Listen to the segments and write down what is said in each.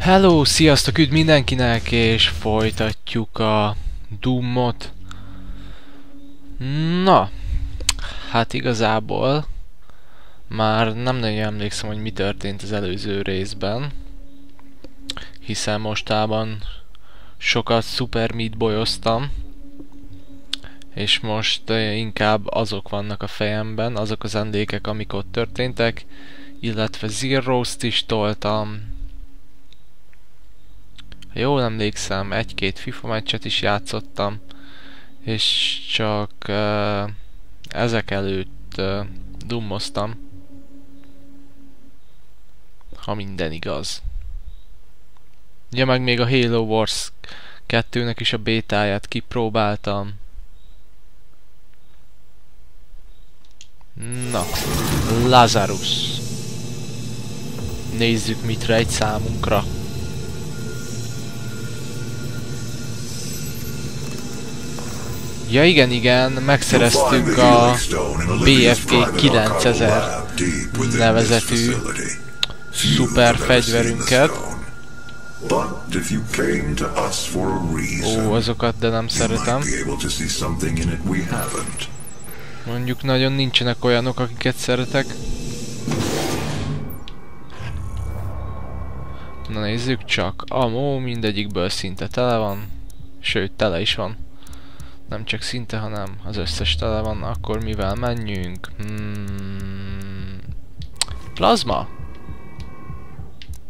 Hello, sziasztok, üdv mindenkinek, és folytatjuk a Doomot. Na, hát igazából már nem nagyon emlékszem, hogy mi történt az előző részben, hiszen mostában sokat Super Meat bolyoztam, és most eh, inkább azok vannak a fejemben, azok az emlékek, amik ott történtek, illetve Zero-t is toltam, ha jól emlékszem, egy-két FIFA meccset is játszottam, és csak uh, ezek előtt uh, dummoztam. Ha minden igaz. Ugye meg még a Halo Wars 2-nek is a bétáját kipróbáltam. Na, Lazarus. Nézzük mit rejt számunkra. Ja igen, igen, megszereztük a BFG 9000 nevezetű szuper fegyverünket. Ó, azokat, de nem szeretem. Mondjuk nagyon nincsenek olyanok, akiket szeretek. Na nézzük csak. Amó, mindegyikből szinte tele van. Sőt, tele is van nem csak szinte, hanem az összes tele van, akkor mivel menjünk? Hmm, plazma?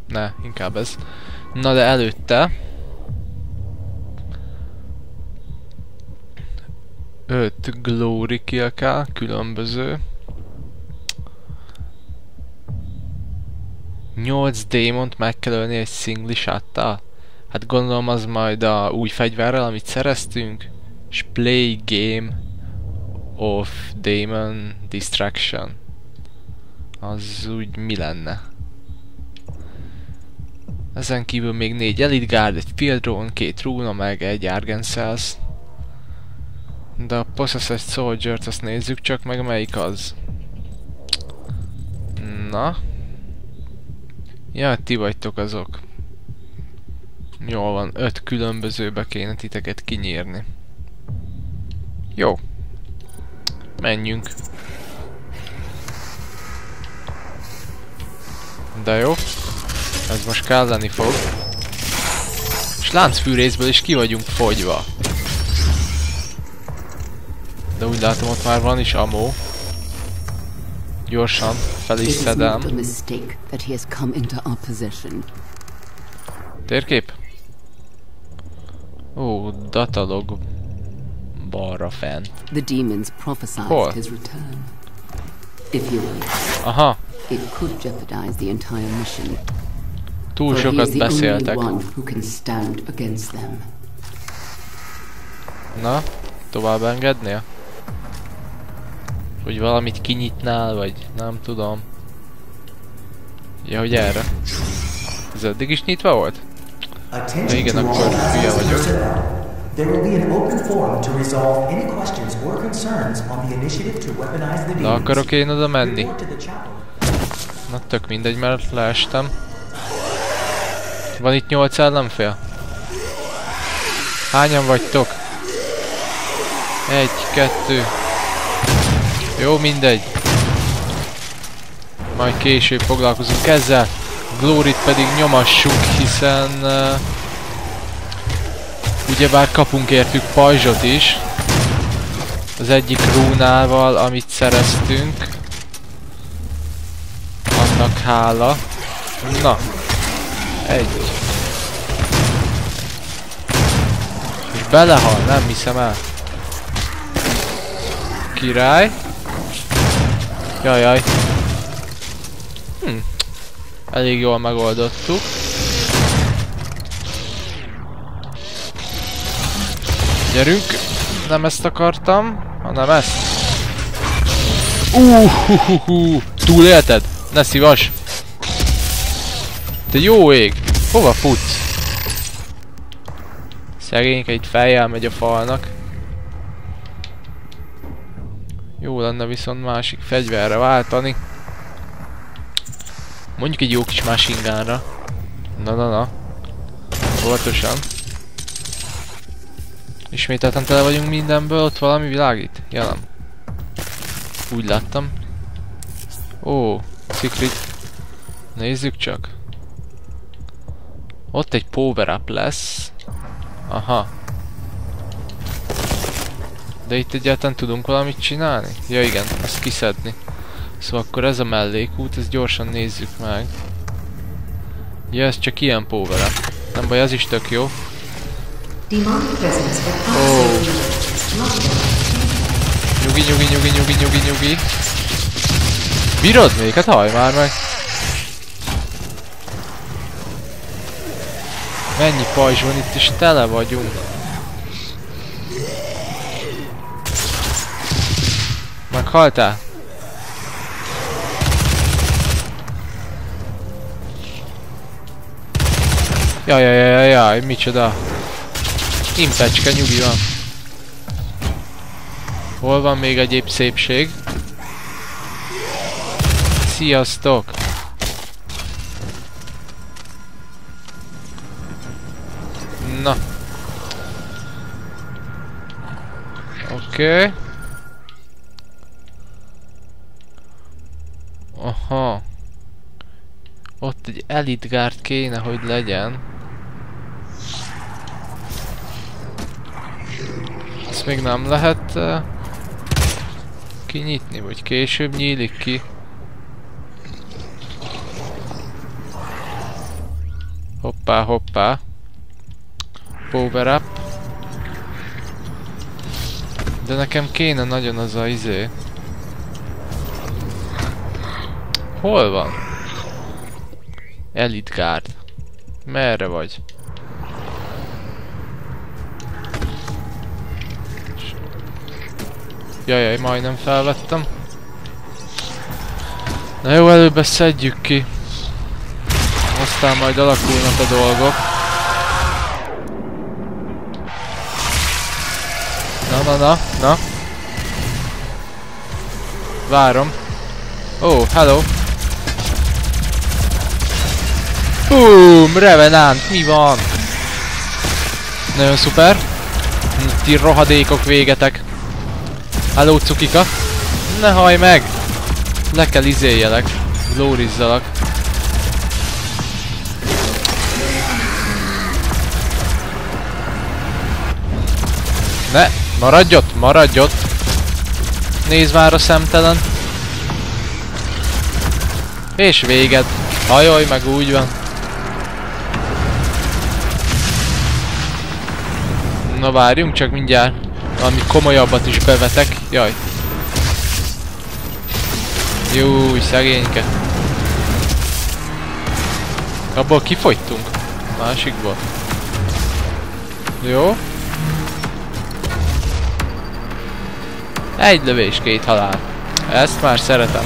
Ne, inkább ez. Na de előtte... Öt glory kill különböző. 8 démont meg kell ölni egy szingli Hát gondolom az majd a új fegyverrel, amit szereztünk és play game of Demon Distraction. Az úgy mi lenne? Ezen kívül még négy Elite Guard, egy Field Drone, két Runa, meg egy Argen Cells. De a Possessed Soldier-t azt nézzük csak meg, melyik az. Na. Ja, ti vagytok azok. Jól van, öt különbözőbe kéne titeket kinyírni. Jó. Menjünk. De jó. Ez most kelleni fog. És láncfűrészből is ki vagyunk fogyva. De úgy látom ott már van is amó. Gyorsan fel is szedem. Térkép? Ó, datalog balra fent. The demons prophesied Hol? his return. If you were, Aha. It could jeopardize the entire mission. Túl sokat beszéltek. Na, tovább engednél? Hogy valamit kinyitnál, vagy nem tudom. Ja, hogy erre. Ez eddig is nyitva volt? Na igen, akkor hülye vagyok. There will be an open forum to resolve any questions or concerns on the initiative to weaponize the Na akarok én oda menni. Na tök mindegy, mert leestem. Van itt nyolc ellenfél? Hányan vagytok? Egy, kettő. Jó, mindegy. Majd később foglalkozunk ezzel. Glorit pedig nyomassuk, hiszen... Uh, Ugyebár kapunk értük pajzsot is. Az egyik rúnával, amit szereztünk. Annak hála. Na. Egy. És belehal, nem hiszem el. Király. Jajjaj. Hm. Elég jól megoldottuk. Gyerünk! Nem ezt akartam, hanem ezt. Uh, Túlélted? Ne szívas! Te jó ég! Hova futsz? Szegényke itt feljel megy a falnak. Jó lenne viszont másik fegyverre váltani. Mondjuk egy jó kis machine Na na na. Óvatosan. Ismételten tele vagyunk mindenből, ott valami világít? Jelen. Úgy láttam. Ó, secret. Nézzük csak. Ott egy power up lesz. Aha. De itt egyáltalán tudunk valamit csinálni? Ja igen, azt kiszedni. Szóval akkor ez a mellékút, ezt gyorsan nézzük meg. Ja, ez csak ilyen power up. Nem baj, az is tök jó. Oh. Nyugi, nyugi, nyugi, nyugi, nyugi, nyugi. Bírod még? Hát haj már meg. Mennyi pajzs van itt, és tele vagyunk. Meghaltál? Jaj, jaj, jaj, jaj, micsoda. Impecske, nyugi van. Hol van még egyéb szépség? Sziasztok! Na. Oké. Okay. Aha. Ott egy Elite Guard kéne, hogy legyen. Ezt még nem lehet uh, kinyitni, vagy később nyílik ki. Hoppá, hoppá. Power up. De nekem kéne nagyon az a izé. Hol van? Elite Guard. Merre vagy? Jajjaj, majdnem felvettem. Na jó, előbb ezt szedjük ki. Aztán majd alakulnak a dolgok. Na, na, na, na. Várom. Oh, hello. Boom, Revenant, mi van? Nagyon szuper. Ti rohadékok végetek. Hello cukika. Ne haj meg! Le kell izéljelek. Glórizzalak. Ne! Maradj ott! Maradj ott! Nézd már a szemtelen! És véged! Hajolj meg úgy van! Na várjunk csak mindjárt. Valami komolyabbat is bevetek. Jaj. Jó, szegényke. Abból kifogytunk. Másikból. Jó. Egy lövés, két halál. Ezt már szeretem.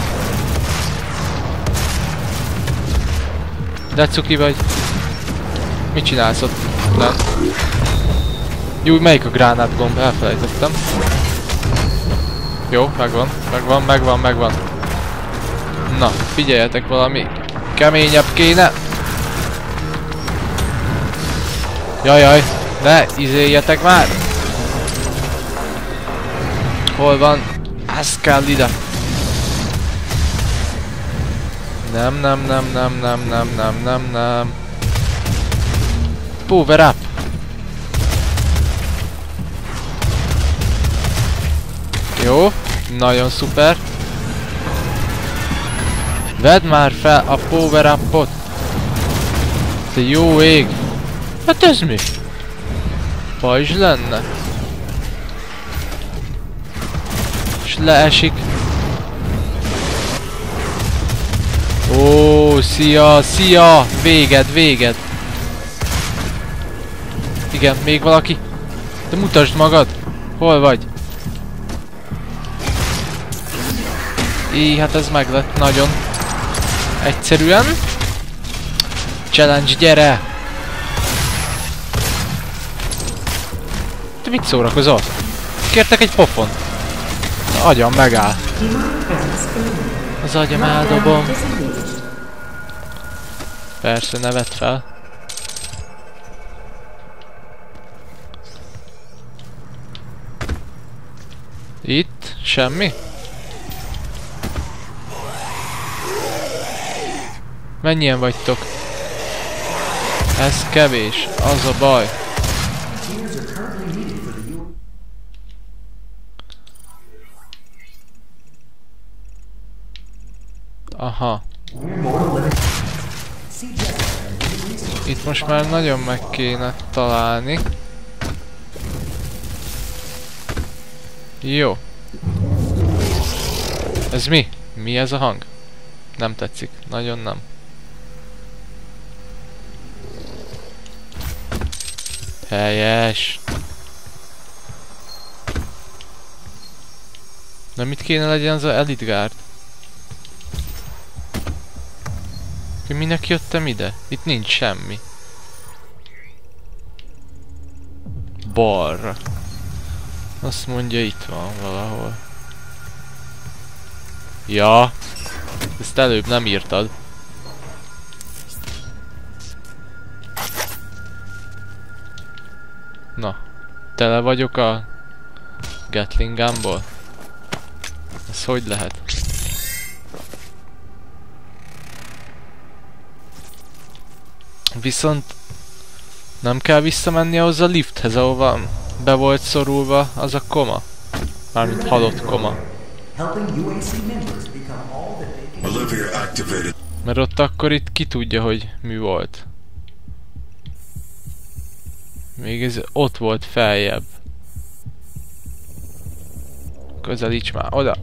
De cuki vagy. Mit csinálsz ott? Nem. Jó, melyik a gránát gomb? Elfelejtettem. Jó, megvan, megvan, megvan, megvan. Na, figyeljetek valami keményebb kéne. Jajaj, ne izéljetek már! Hol van? Ez kell ide. Nem, nem, nem, nem, nem, nem, nem, nem, nem. Power up! Jó, nagyon szuper. Vedd már fel a power upot. Te jó ég. Hát ez mi? Pajzs lenne. És leesik. Ó, szia, szia! Véged, véged! Igen, még valaki? Te mutasd magad! Hol vagy? Így, hát ez meg lett nagyon egyszerűen. Challenge, gyere! Te mit szórakozol? Kértek egy pofon? Az agyam megáll. Az agyam eldobom. Persze, nevet fel. Itt? Semmi? Mennyien vagytok? Ez kevés, az a baj. Aha. Itt most már nagyon meg kéne találni. Jó. Ez mi? Mi ez a hang? Nem tetszik. Nagyon nem. Helyes. Na mit kéne legyen az a Elite Guard? Minek jöttem ide? Itt nincs semmi. Balra. Azt mondja itt van valahol. Ja. Ezt előbb nem írtad. Tele vagyok a Gatling gunból. Ez hogy lehet? Viszont nem kell visszamenni ahhoz a lifthez, ahova be volt szorulva az a koma. Mármint halott koma. Mert ott akkor itt ki tudja, hogy mi volt. Még ez ott volt feljebb. Közelíts már oda.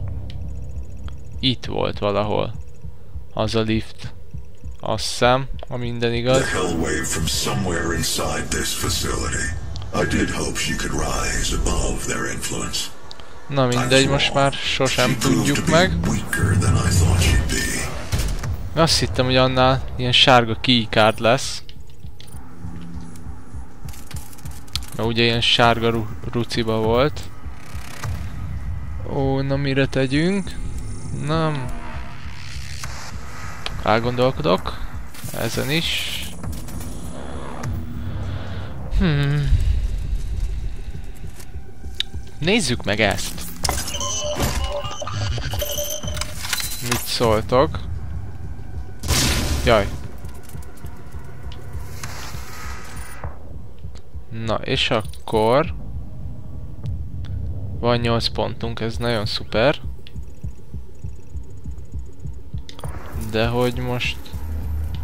Itt volt valahol. Az a lift. Azt hiszem, ha minden igaz. Na mindegy, most már sosem tudjuk meg. Azt hittem, hogy annál ilyen sárga keycard lesz. Mert ugye ilyen sárga ru ruciba volt. Ó, na mire tegyünk? Nem. Elgondolkodok. Ezen is. Hmm. Nézzük meg ezt. Mit szóltok? Jaj. Na, és akkor... Van 8 pontunk, ez nagyon szuper. De hogy most...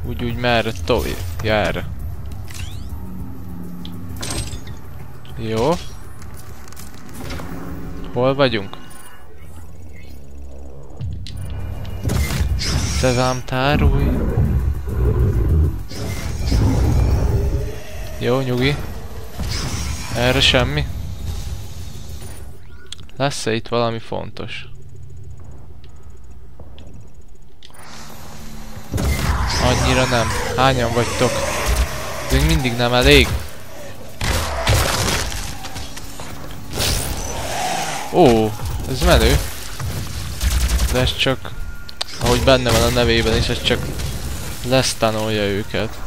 Úgy, úgy merre? Ja, erre. Jó. Hol vagyunk? Szevám tárulj. Jó, nyugi. Erre semmi. Lesz-e itt valami fontos? Annyira nem. Hányan vagytok? Még mindig nem elég. Ó, ez menő. De ez csak, ahogy benne van a nevében is, ez csak lesztanolja őket.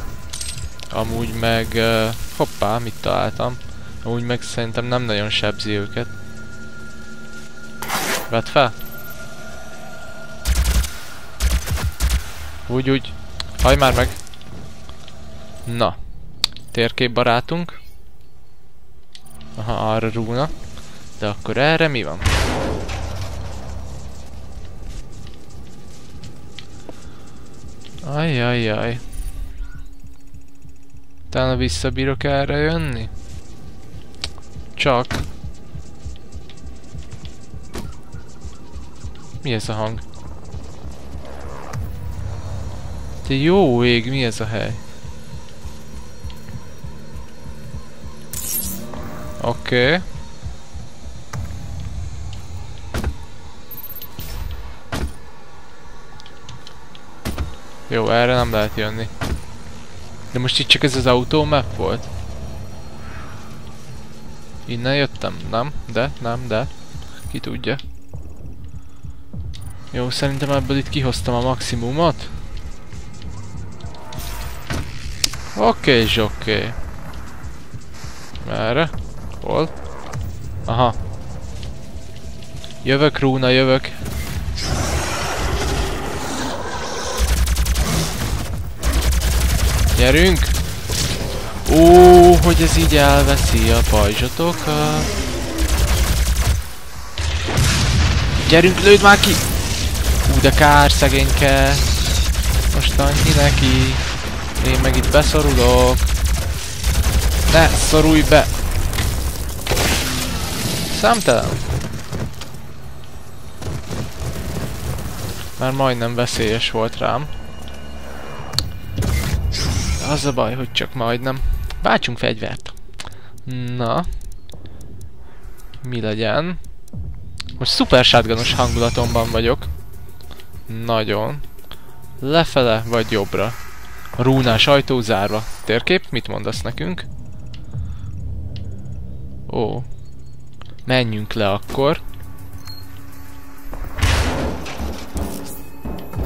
Amúgy meg, uh, hoppá, mit találtam. Amúgy meg szerintem nem nagyon sebzi őket. Vedd fel? Úgy, úgy. Haj már meg. Na. Térkép barátunk. Aha, arra rúna. De akkor erre mi van? Ajjajjaj. Talán visszabírok erre jönni? Csak. Mi ez a hang? Te jó ég, mi ez a hely? Oké. Okay. Jó, erre nem lehet jönni. De most itt csak ez az autó map volt? Innen jöttem? Nem? De? Nem? De? Ki tudja? Jó, szerintem ebből itt kihoztam a maximumot. Oké, okay, zsoké. Merre? Hol? Aha. Jövök, Rúna, jövök. Gyerünk! Ó, hogy ez így elveszi a pajzsotokat. Gyerünk, lőd már ki! Ú, de kár szegényke. Most annyi neki. Én meg itt beszorulok. Ne, szorulj be! Számtelen. Már majdnem veszélyes volt rám. Az a baj, hogy csak majdnem. Váltsunk fegyvert. Na. Mi legyen? Most szuper shotgunos hangulatomban vagyok. Nagyon. Lefele vagy jobbra? Rúnás ajtó zárva. Térkép, mit mondasz nekünk? Ó. Menjünk le akkor.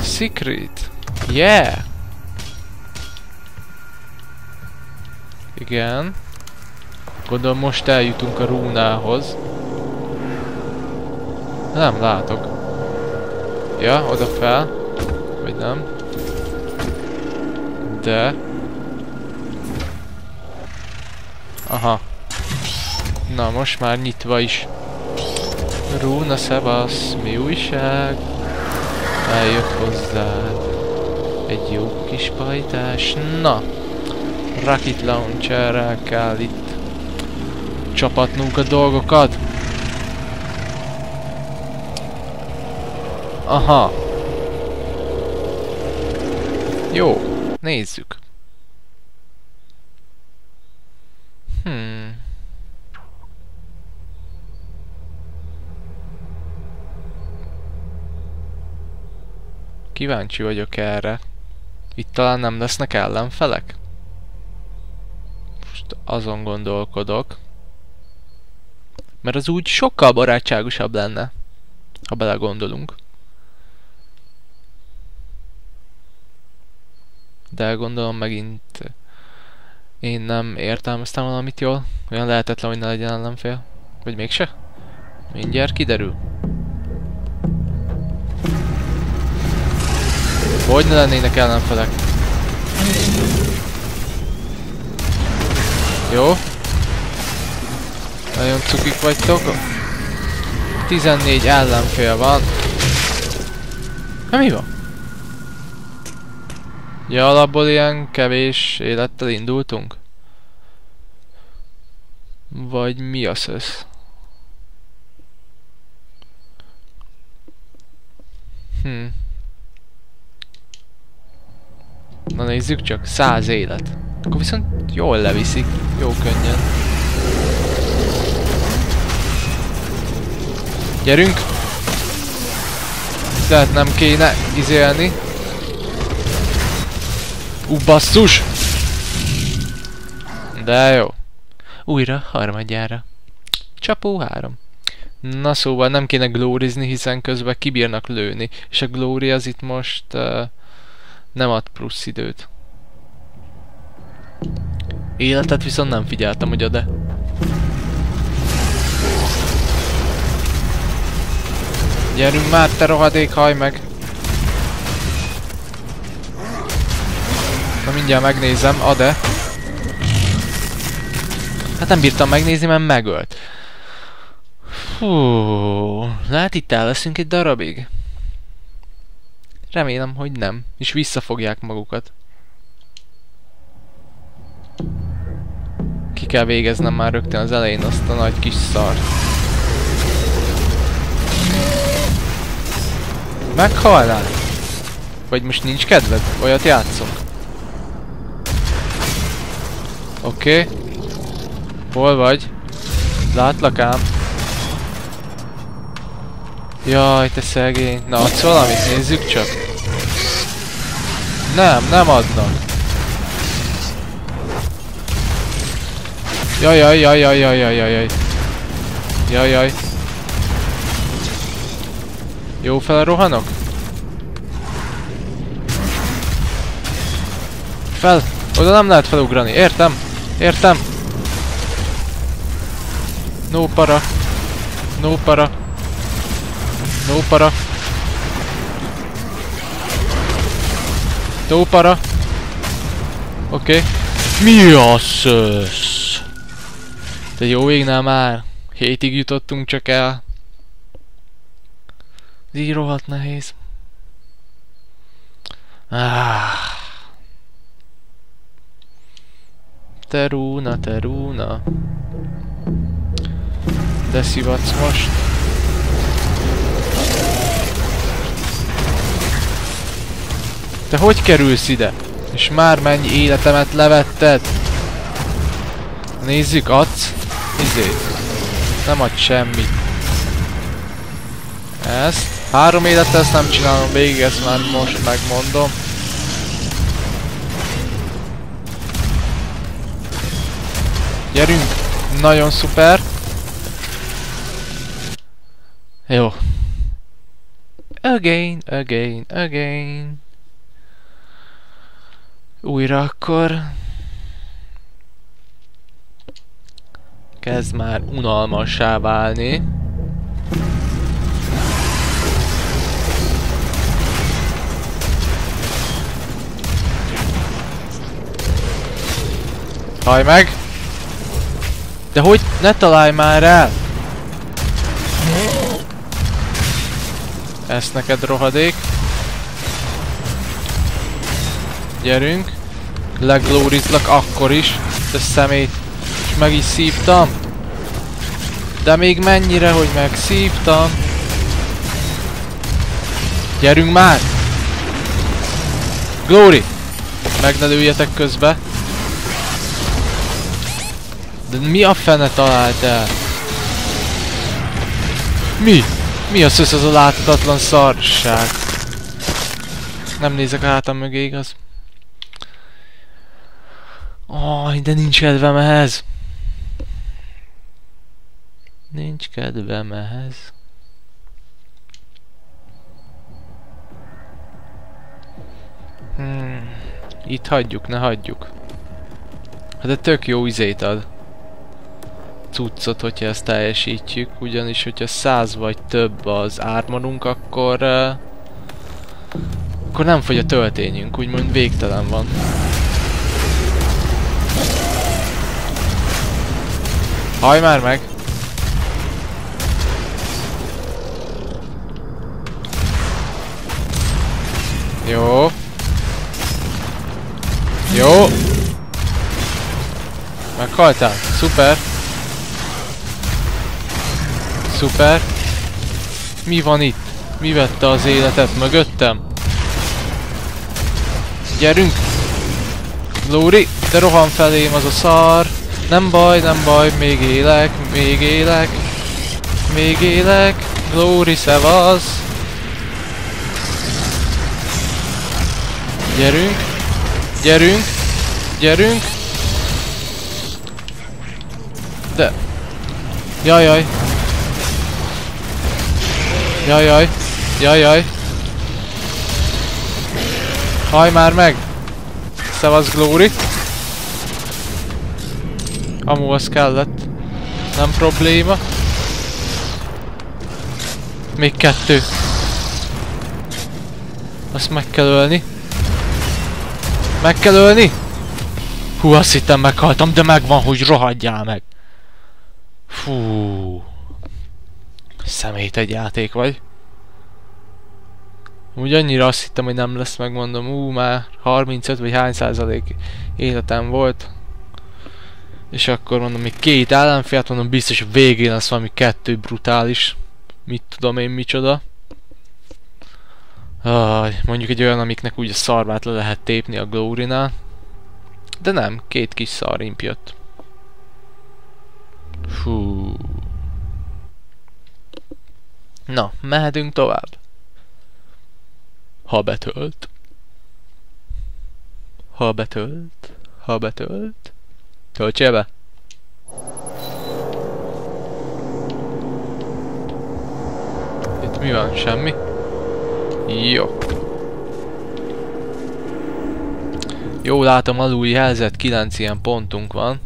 Secret. Yeah! Igen. Gondolom most eljutunk a rúnához. Nem látok. Ja, oda fel. Vagy nem. De... Aha. Na, most már nyitva is. Rúna, szevasz, mi újság? Eljött hozzá. Egy jó kis pajtás. Na! Rocket Launcherrel kell itt csapatnunk a dolgokat. Aha. Jó, nézzük. Hmm. Kíváncsi vagyok erre. Itt talán nem lesznek ellenfelek? Most azon gondolkodok. Mert az úgy sokkal barátságosabb lenne, ha belegondolunk. De gondolom megint én nem értelmeztem valamit jól. Olyan lehetetlen, hogy ne legyen ellenfél. Vagy mégse? Mindjárt kiderül. Hogy ne lennének ellenfelek? Jó. Nagyon cukik vagytok. 14 ellenfél van. Na mi van? Ja, alapból ilyen kevés élettel indultunk? Vagy mi az ez? Hm. Na nézzük csak, száz élet. Akkor viszont jól leviszik, jó könnyen. Gyerünk! Tehát nem kéne izélni. Ú, basszus! De jó. Újra, harmadjára. Csapó három. Na szóval nem kéne glórizni, hiszen közben kibírnak lőni. És a glóri az itt most uh, nem ad plusz időt. Életet viszont nem figyeltem, hogy de. Gyerünk már, te rohadék, haj meg! Na mindjárt megnézem, ade. Hát nem bírtam megnézni, mert megölt. Fú, lehet itt el leszünk egy darabig? Remélem, hogy nem. És visszafogják magukat. Ki kell végeznem már rögtön az elején azt a nagy kis szart. Meghalnál? Vagy most nincs kedved? Olyat játszunk? Oké. Okay. Hol vagy? Látlak ám. Jaj, te szegény. Na, adsz valamit? Nézzük csak. Nem, nem adnak. Jaj, jaj, jaj, jaj, jaj, jaj, jaj, jaj. Jaj, jaj. Jó felrohanok? Fel! Oda nem lehet felugrani, értem? Értem! No para. No para. No para. No para. Oké. Okay. Mi a szösz? Te jó égnál már. Hétig jutottunk csak el. Ez így rohadt nehéz. Ah. Terúna, terúna. De szivatsz most. Te hogy kerülsz ide? És már mennyi életemet levetted? Nézzük, adsz? Izé. Nem ad semmit. Ezt. Három életet ezt nem csinálom végig, ezt már most megmondom. Gyerünk! Nagyon szuper! Jó. Again, again, again. Újra akkor. Kezd már unalmassá válni. Haj meg! De hogy ne találj már el! Ezt neked rohadék. Gyerünk. Leglórizlak akkor is. De szemét. Meg is szívtam. De még mennyire, hogy megszívtam. Gyerünk már! Glory! Meg ne lőjetek közbe. De mi a fene talált el? Mi? Mi az össze az a láthatatlan szarság? Nem nézek a hátam mögé, igaz? Aj, de nincs kedvem ehhez. Nincs kedvem ehhez. Hmm. Itt hagyjuk, ne hagyjuk. Hát de tök jó izét ad cuccot, hogyha ezt teljesítjük, ugyanis hogyha 100 vagy több az ármanunk, akkor... Uh, akkor nem fogy a töltényünk, úgymond végtelen van. Haj már meg! Jó. Jó. Meghaltál? Szuper. Szuper. Mi van itt? Mi vette az életet mögöttem? Gyerünk! Lóri, de rohan felém az a szar. Nem baj, nem baj, még élek, még élek. Még élek. Lóri, szevasz. Gyerünk. Gyerünk. Gyerünk. De... Jajjaj. Jajjaj. Jajjaj. Haj már meg! Szevasz Glory! Amu az kellett. Nem probléma. Még kettő. Azt meg kell ölni. Meg kell ölni? Hú, azt hittem meghaltam, de megvan, hogy rohadjál meg. Fú. Szemét egy játék vagy. Úgy annyira azt hittem, hogy nem lesz, megmondom, ú, már 35 vagy hány százalék életem volt. És akkor mondom, még két ellenfélt, mondom, biztos végén lesz valami kettő brutális. Mit tudom én micsoda. Aj, mondjuk egy olyan, amiknek úgy a szarvát le lehet tépni a Glory-nál. De nem, két kis szarimp jött. Fú. Na, mehetünk tovább. Ha betölt. Ha betölt. Ha betölt. Töltsél be? Itt mi van? Semmi? Jó. Jó látom, alul jelzett 9 ilyen pontunk van.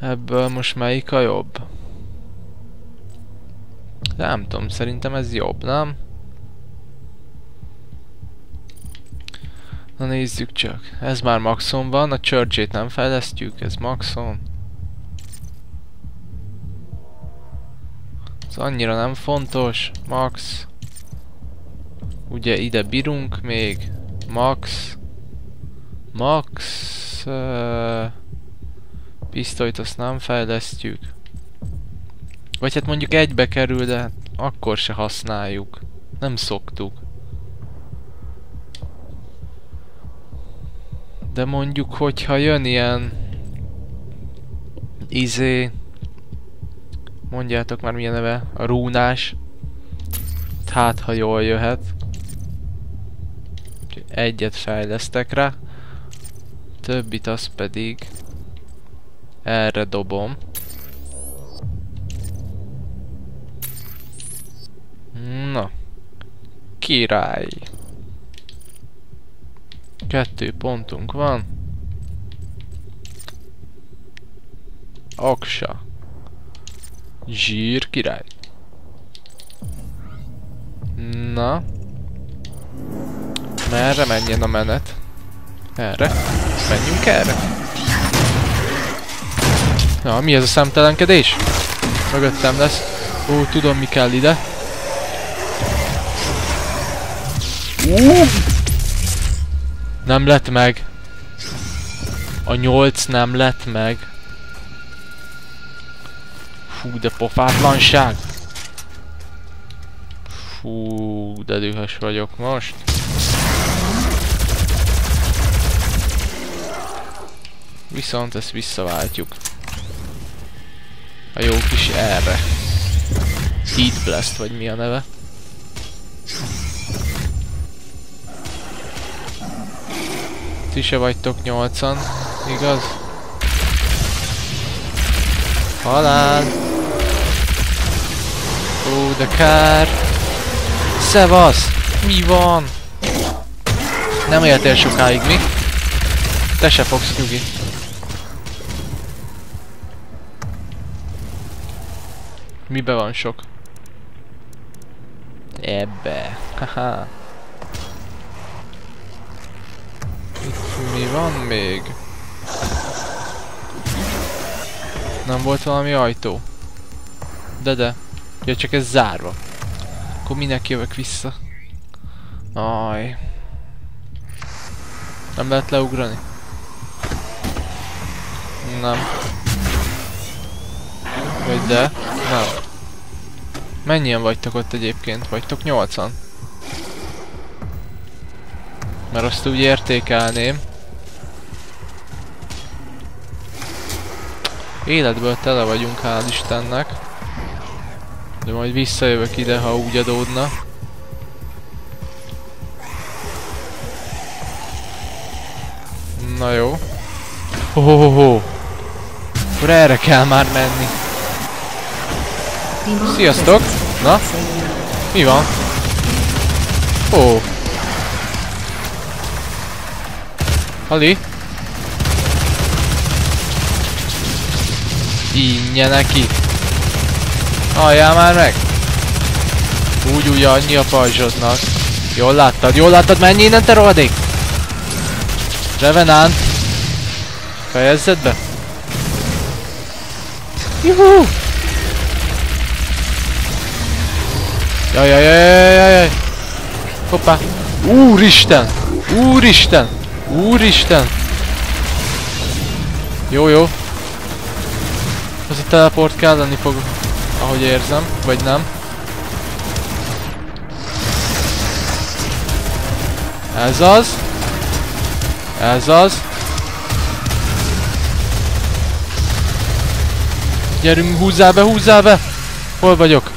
Ebből most melyik a jobb? Nem tudom, szerintem ez jobb, nem? Na nézzük csak. Ez már maxon van, a church nem fejlesztjük, ez maxon. Ez annyira nem fontos. Max. Ugye ide bírunk még. Max. Max. Uh, pisztolyt azt nem fejlesztjük. Vagy hát mondjuk egybe kerül, de akkor se használjuk. Nem szoktuk. De mondjuk, hogyha jön ilyen... Izé... Mondjátok már milyen neve? A rúnás. Hát, ha jól jöhet. Egyet fejlesztek rá. Többit az pedig... Erre dobom. Na. Király. Kettő pontunk van. Aksa. Zsír király. Na. Merre menjen a menet? Erre. Menjünk erre. Na, mi ez a szemtelenkedés? Mögöttem lesz. Ó, tudom mi kell ide. Nem lett meg. A nyolc nem lett meg. Fú, de pofátlanság. Fú, de dühös vagyok most. Viszont ezt visszaváltjuk. A jó kis erre. Heat Blast, vagy mi a neve. Ti se vagytok nyolcan, igaz? Halál! Ó, de kár! Szevasz! Mi van? Nem éltél sokáig, mi? Te se fogsz nyugi. Mibe van sok? Ebbe. Haha. Mi van még? Nem volt valami ajtó? De de. Ja, csak ez zárva. Akkor minek jövök vissza? Aj. Nem lehet leugrani? Nem. Vagy de? Nem. Mennyien vagytok ott egyébként? Vagytok nyolcan? Mert azt úgy értékelném. Életből tele vagyunk, hál' Istennek. De majd visszajövök ide, ha úgy adódna. Na jó. Ho, ho, ho, ho. Akkor erre kell már menni. Sziasztok! Na? Mi van? Ó. Ali? Ínnye neki. Halljál már meg! Úgy úgy annyi a pajzsodnak. Jól láttad, jól láttad, menj innen te rohadék! Revenant! Fejezzed be! Juhu! Jaj, jaj, jaj, jaj, jaj! Hoppá! Úristen! Úristen! Úristen! Jó, jó. Az a teleport kelleni fog, ahogy érzem, vagy nem. Ez az. Ez az. Gyerünk, húzzál be, húzzál be! Hol vagyok?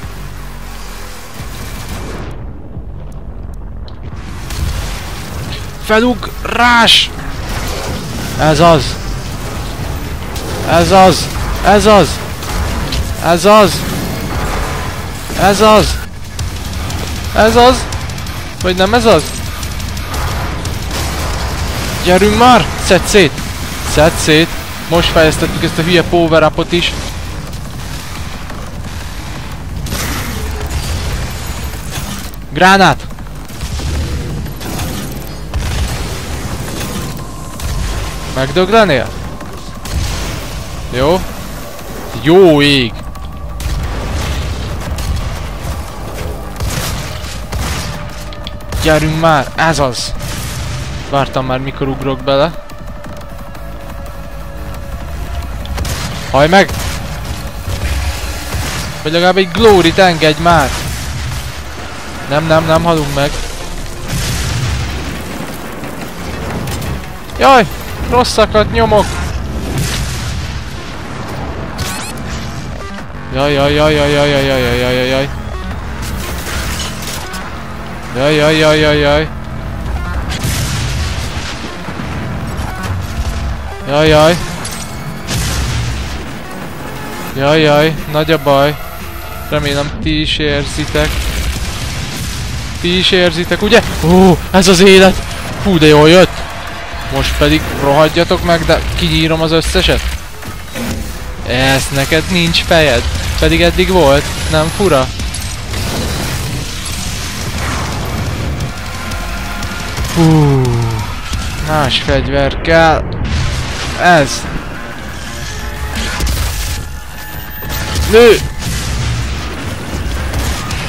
Felugrás! Ez az! Ez az! Ez az! Ez az! Ez az! Ez az! Vagy nem ez az? Gyerünk már! Szedd szét! Szedd szét! Most fejlesztettük ezt a hülye power upot is. Gránát! Megdöglenél? Jó. Jó ég! Gyerünk már! Ez az! Vártam már mikor ugrok bele. Haj meg! Vagy legalább egy glory engedj már! Nem, nem, nem halunk meg. Jaj! Rosszakat nyomok! Jaj, jaj, jaj, jaj, jaj, jaj, jaj, jaj, jaj, jaj. Jaj, jaj, jaj, jaj, jaj. Jaj, jaj. Jaj, jaj, nagy a baj. Remélem ti is érzitek. Ti is érzitek, ugye? Ó, ez az élet! Hú, de jól jött! Most pedig rohadjatok meg, de kinyírom az összeset? Ez neked nincs fejed. Pedig eddig volt, nem fura? Hú, más fegyver kell. Ez. Lő!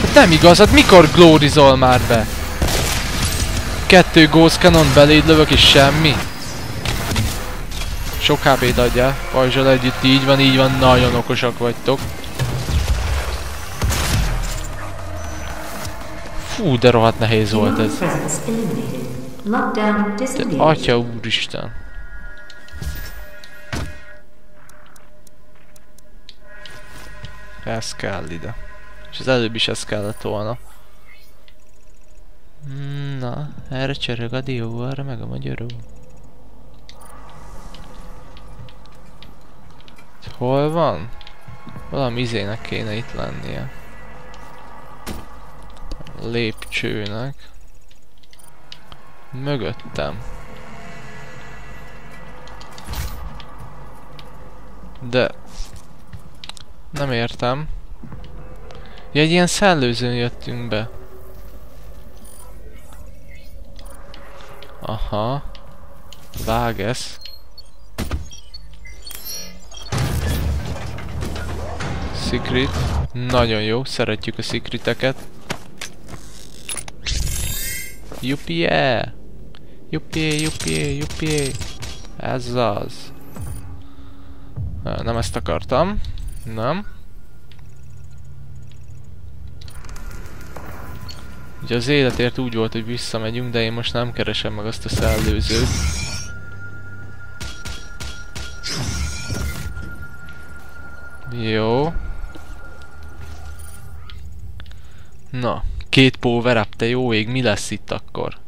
Hát nem igaz, hát mikor glórizol már be? Kettő Ghost Cannon beléd lövök és semmi? Sok HP-t adjál. Pajzsal együtt így van, így van, nagyon okosak vagytok. Fú, de rohadt nehéz volt ez. De atya úristen. Ez kell ide. És az előbb is ez kellett volna. Na, erre csörög a dió, arra meg a magyaró. Hol van? Valami izének kéne itt lennie. Lépcsőnek. Mögöttem. De... Nem értem. Ja, egy ilyen szellőzőn jöttünk be. Aha. Vágesz. Secret. Nagyon jó, szeretjük a secreteket. Juppie! Juppie, juppie, juppie! Ez az. Nem ezt akartam. Nem. Ugye az életért úgy volt, hogy visszamegyünk, de én most nem keresem meg azt a szellőzőt. Jó. Na, két power up, te jó ég, mi lesz itt akkor?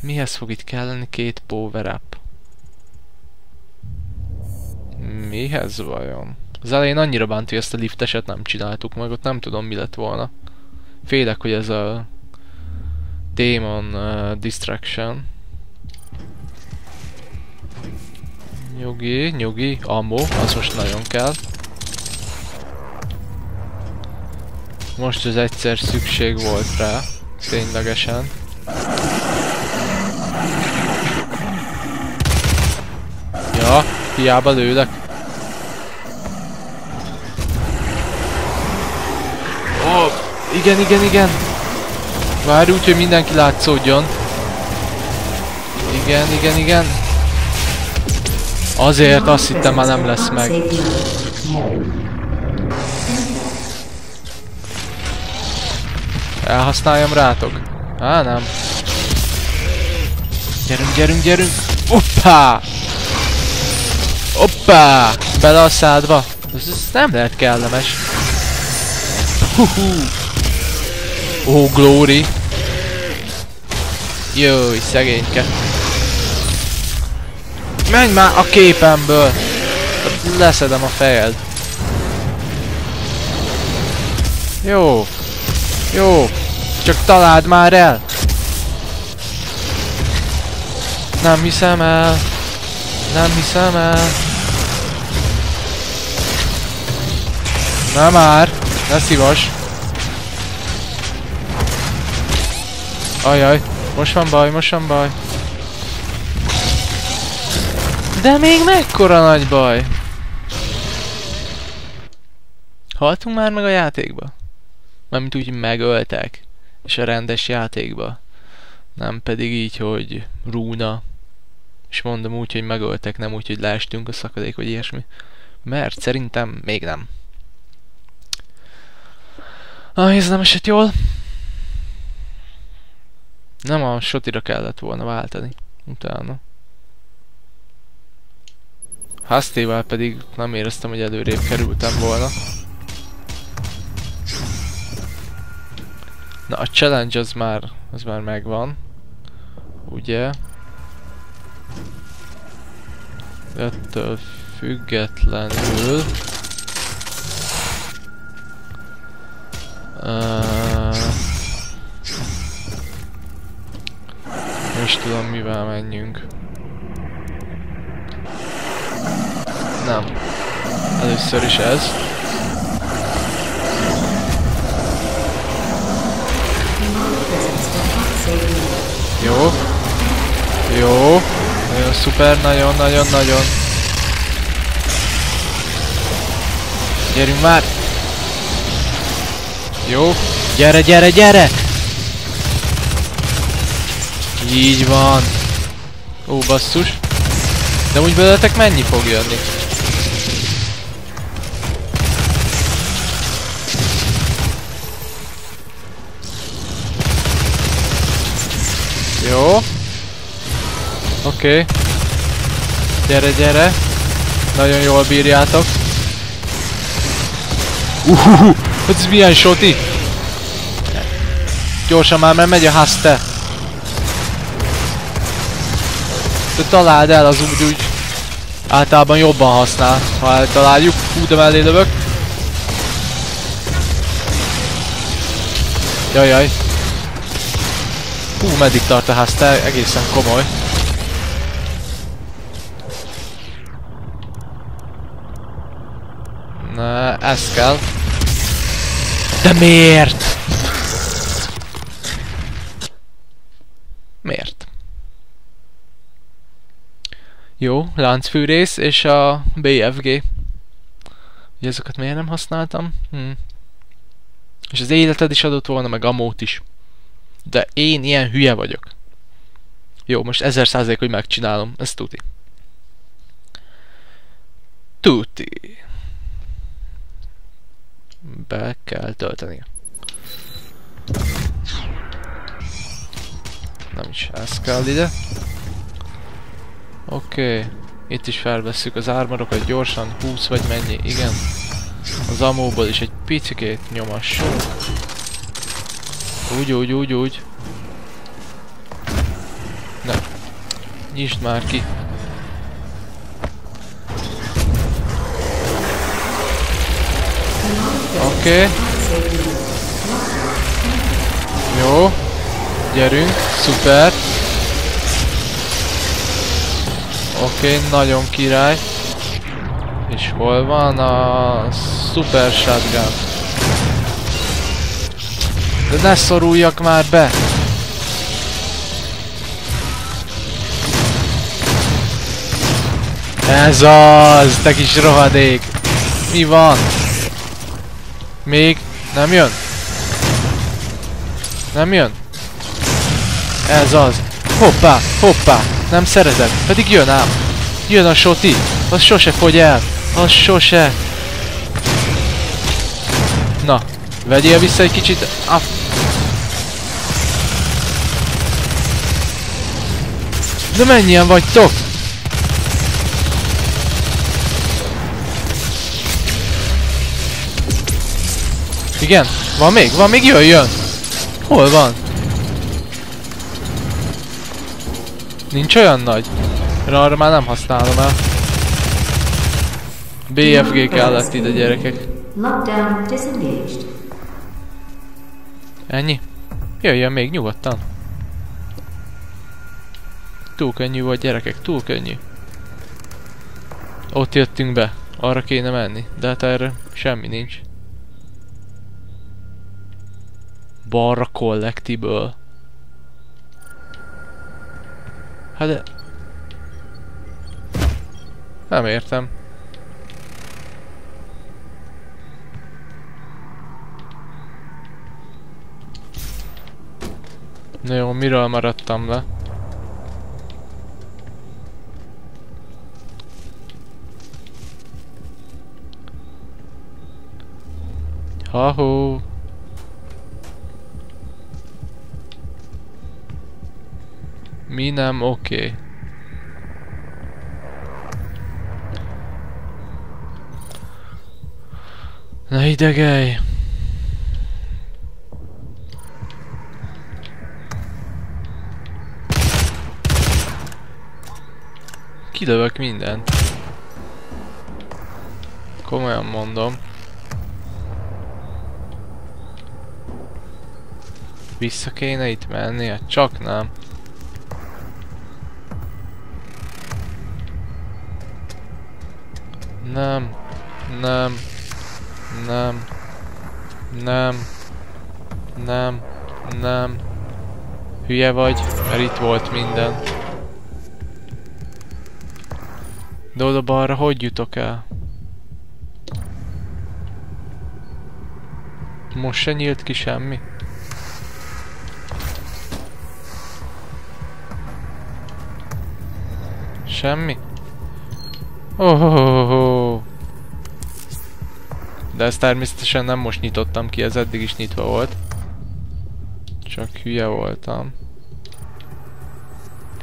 Mihez fog itt kelleni két power up? Mihez vajon? Az elején annyira bánt, hogy ezt a lifteset nem csináltuk meg, ott nem tudom mi lett volna. Félek, hogy ez a Demon uh, Distraction. Nyugi, nyugi, ammo, az most nagyon kell. Most az egyszer szükség volt rá, ténylegesen. Ja, hiába lőlek. Oh, igen, igen, igen. Várj úgy, hogy mindenki látszódjon. Igen, igen, igen. Azért azt hittem már nem lesz meg. Elhasználjam rátok? Á, nem. Gyerünk, gyerünk, gyerünk! Hoppá! Hoppá! Bele a szádba. Ez, ez nem lehet kellemes. Huhu! Ó, oh, Glory! Jöjj, szegényke! Menj már a képemből! Leszedem a fejed. Jó. Jó. Csak találd már el! Nem hiszem el. Nem hiszem el. Na már, ne szívas. Ajaj, most van baj, most van baj. De még mekkora nagy baj? Haltunk már meg a játékba? Mármint úgy, megöltek. És a rendes játékba. Nem pedig így, hogy rúna. És mondom úgy, hogy megöltek, nem úgy, hogy leestünk a szakadék, vagy ilyesmi. Mert szerintem még nem. Ah, ez nem esett jól. Nem a sotira kellett volna váltani. Utána. Hasztével pedig nem éreztem, hogy előrébb kerültem volna. Na a challenge az már, az már megvan. Ugye? Ettől függetlenül... Uh, most tudom mivel menjünk. Nem. Először is ez. Jó. Jó. Nagyon szuper, nagyon, nagyon, nagyon. Gyerünk már! Jó. Gyere, gyere, gyere! Így van. Ó, basszus. De úgy belőletek mennyi fog jönni? Jó. Oké. Okay. Gyere, gyere. Nagyon jól bírjátok. Uhuhu! Ez milyen soti? Gyorsan már, mert megy a haszte. De találd el az úgy, úgy általában jobban használ, ha eltaláljuk. Hú, de mellé lövök. Jajjaj. Hú, meddig tart a ház, te egészen komoly. Na, ez kell. De miért? Miért? Jó, láncfűrész és a BFG. Ugye ezeket miért nem használtam? Hm. És az életed is adott volna, meg amót is. De én ilyen hülye vagyok. Jó, most ezer százalék, hogy megcsinálom. Ez tuti. Tuti. Be kell tölteni. Nem is, ez kell ide. Oké. Okay. Itt is felvesszük az ármarokat gyorsan. 20 vagy mennyi, igen. Az amóból is egy picikét nyomassunk. Úgy, úgy, úgy, úgy. Ne. Nyisd már ki. Oké. Okay. Jó. Gyerünk. Szuper. Oké, okay, nagyon király. És hol van a Super Shotgun? De ne szoruljak már be! Ez az, te kis rohadék! Mi van? Még? Nem jön? Nem jön? Ez az. Hoppá, hoppá, nem szeretem, pedig jön ám. Jön a soti, az sose fogy el, az sose. Na, vegyél vissza egy kicsit. Ah. De mennyien vagytok? Igen? Van még? Van még? Jöjjön! Hol van? Nincs olyan nagy? Mert arra már nem használom el. BFG kellett ide gyerekek. Ennyi? Jöjjön még nyugodtan. Túl könnyű volt gyerekek, túl könnyű. Ott jöttünk be, arra kéne menni, de hát erre semmi nincs. Balra Collectible. Hát de... Nem értem. Na jó, miről maradtam le? Ha-hó! Mi nem oké? Okay. Na idegelj! Kidövök mindent. Komolyan mondom. Vissza kéne itt mennie? Csak nem. Nem. Nem. Nem. Nem. Nem. Nem. Hülye vagy, mert itt volt minden. De oda balra hogy jutok el? Most se nyílt ki semmi? Semmi? Oh, oh, oh, oh. De ezt természetesen nem most nyitottam ki, ez eddig is nyitva volt. Csak hülye voltam.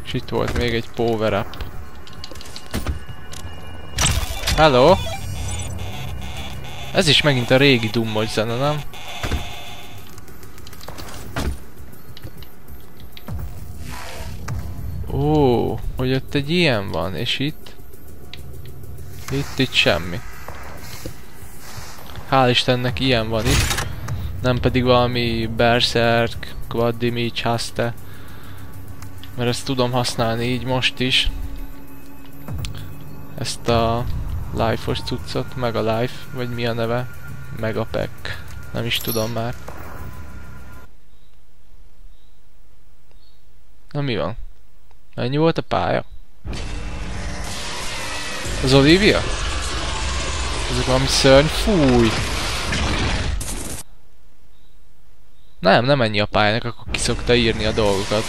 És itt volt még egy power up. Hello? Ez is megint a régi dummos zene, nem? Hogy ott egy ilyen van, és itt? Itt, itt semmi. Hál' Istennek ilyen van itt. Nem pedig valami Berserk, Quaddimi, Chaste. Mert ezt tudom használni így most is. Ezt a Life-os cuccot, meg a Life, vagy mi a neve? Meg a Pack. Nem is tudom már. Na mi van? Ennyi volt a pálya? Az Olivia? Ezek valami szörny? Fúj! Nem, nem ennyi a pályának, akkor ki szokta írni a dolgokat.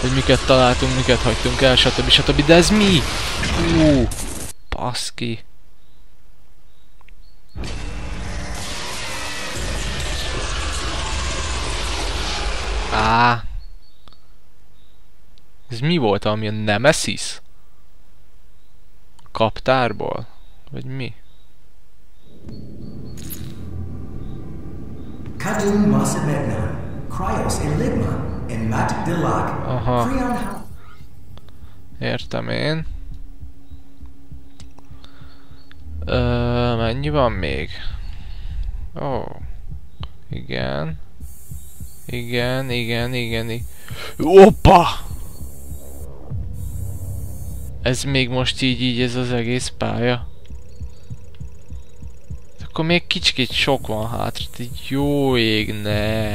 Hogy miket találtunk, miket hagytunk el, stb. stb. De ez mi? Fú! Baszki. Á. Ez mi volt, ami a Nemesis? Kaptárból? Vagy mi? Kadun Masamedna, Cryos Enigma, and Matt Dilag. Aha. Értem én. Ö, mennyi van még? Ó. Oh. Igen. Igen, igen, igen. igen. Opa! Ez még most így, így ez az egész pálya. Akkor még kicsit sok van hátra. Jó ég, ne.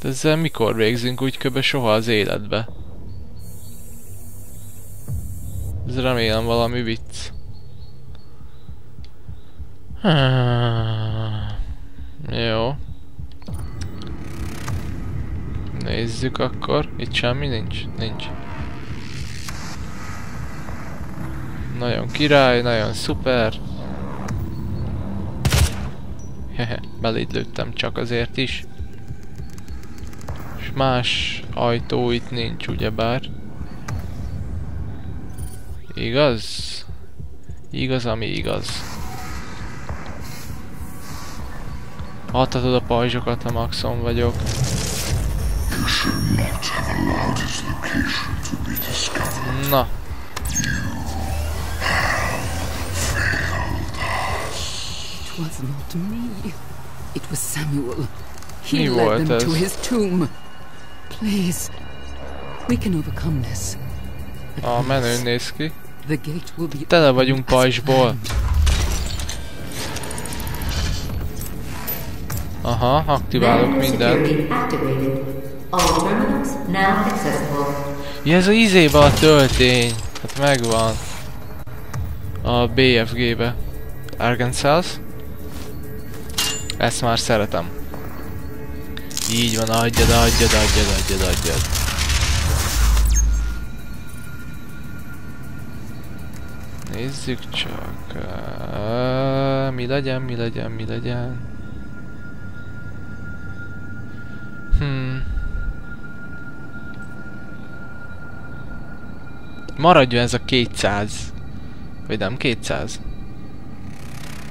De ezzel mikor végzünk úgy köbe soha az életbe? Ez remélem valami vicc. Jó. Nézzük akkor. Itt semmi nincs? Nincs. Nagyon király, nagyon szuper. Hehe, beléd lőttem csak azért is. És más ajtó itt nincs, ugyebár. Igaz? Igaz, ami igaz. Adhatod a pajzsokat, ha maxon vagyok. Not me. It was Samuel. He Mi led them ez? to his tomb. Please, we can overcome this. A menő néz ki. Tele vagyunk pajzsból. Aha. Aktiválok mindent. Ja, ez a izébe a töltény. Hát megvan. A BFG-be. Arkansas. Ezt már szeretem. Így van, adjad, adjad, adjad, adjad, adjad. Nézzük csak. Uh, mi legyen, mi legyen, mi legyen. Hmm. Maradjon ez a 200. Vagy nem 200.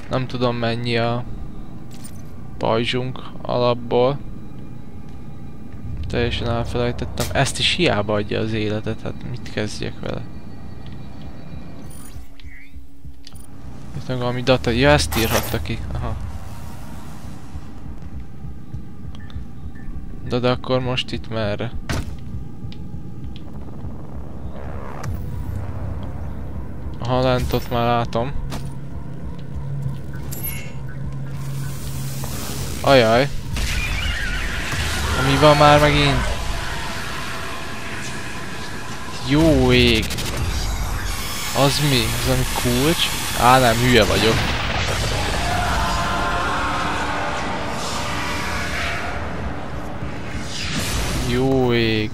Nem tudom mennyi a pajzsunk alapból. Teljesen elfelejtettem. Ezt is hiába adja az életet, hát mit kezdjek vele? Itt meg valami data... Ja, ezt írhatta ki. Aha. De, de akkor most itt merre? Aha, lent ott már látom. Ajaj. Mi van már megint? Jó ég. Az mi? Az ami kulcs? Á nem, hülye vagyok. Jó ég.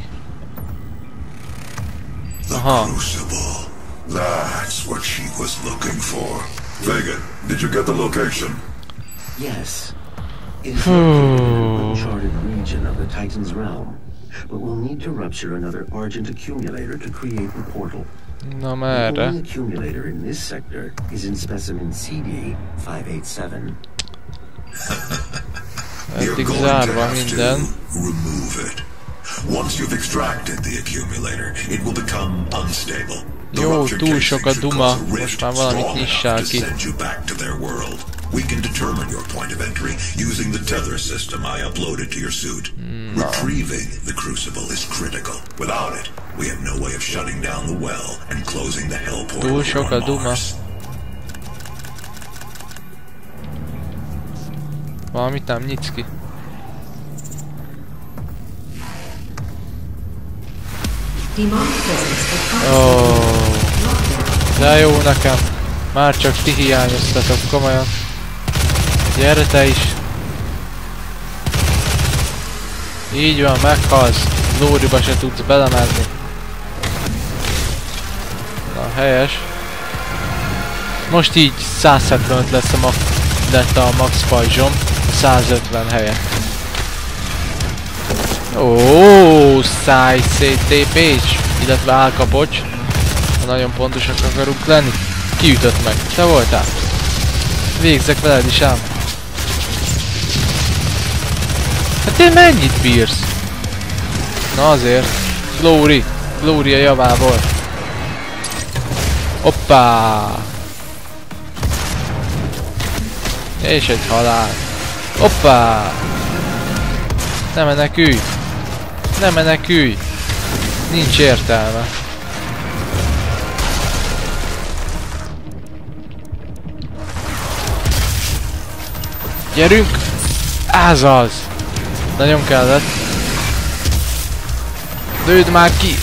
The Aha. Crucible. That's what she was looking for. Vega, did you get the location? Yes. Is located in an uncharted region of the Titan's realm, but we'll need to rupture another Argent accumulator to create the portal. Na The merre? only accumulator in this sector is in specimen CD 587. You're Eddig going to zárva minden. to remove it. Once you've extracted the accumulator, it will become unstable. The Jó, túl sok a duma. Most már valamit nyissál ki. Send you back to their world. We can determine your point of entry using the tether system I uploaded to your suit. Hmm, Retrieving the crucible is critical. Without it, we have no way of shutting down the well and closing the hell portal Túl here sok a on duma. Mars. Valamit nem nyitsz ki. Demonic presence at Ó, de jó nekem. Már csak ti hiányoztatok, komolyan. Gyere te is. Így van, meghalsz. Lóriba se tudsz belemenni. Na, helyes. Most így 175 lesz a max, lett a max pajzsom, 150 helyett. Ó, száj széttépés, illetve állkapocs. Ha nagyon pontosak akarunk lenni. Kiütött meg. Te voltál? Végzek veled is ám. Hát te mennyit bírsz? Na azért. Glóri. Glória javából. Hoppá! És egy halál. Hoppá! Ne menekülj! Ne menekülj! Nincs értelme. Gyerünk! Az! Nagyon kellett. Lőd már ki!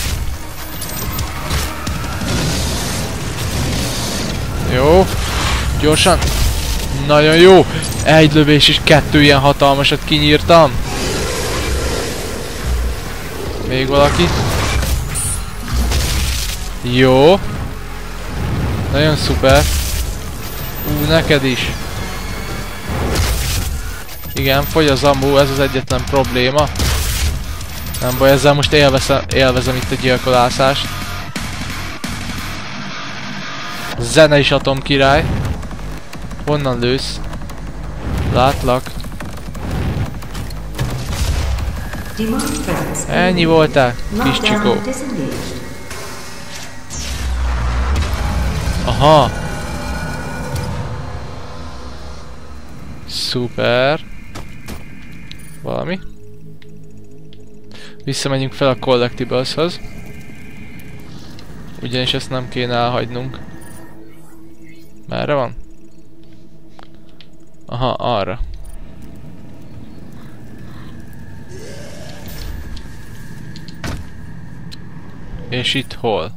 Jó. Gyorsan. Nagyon jó. Egy lövés és kettő ilyen hatalmasat kinyírtam. Még valaki? Jó. Nagyon szuper. Ú, neked is. Igen, fogy az amú, ez az egyetlen probléma. Nem baj, ezzel most élvezem, élvezem itt a gyilkolászást. Zene is atom király. Honnan lősz? Látlak. Ennyi voltál, kis csikó. Aha. Szuper. Valami. Visszamegyünk fel a Collectibles-hoz. Ugyanis ezt nem kéne elhagynunk. Merre van? Aha, arra. És itt hol?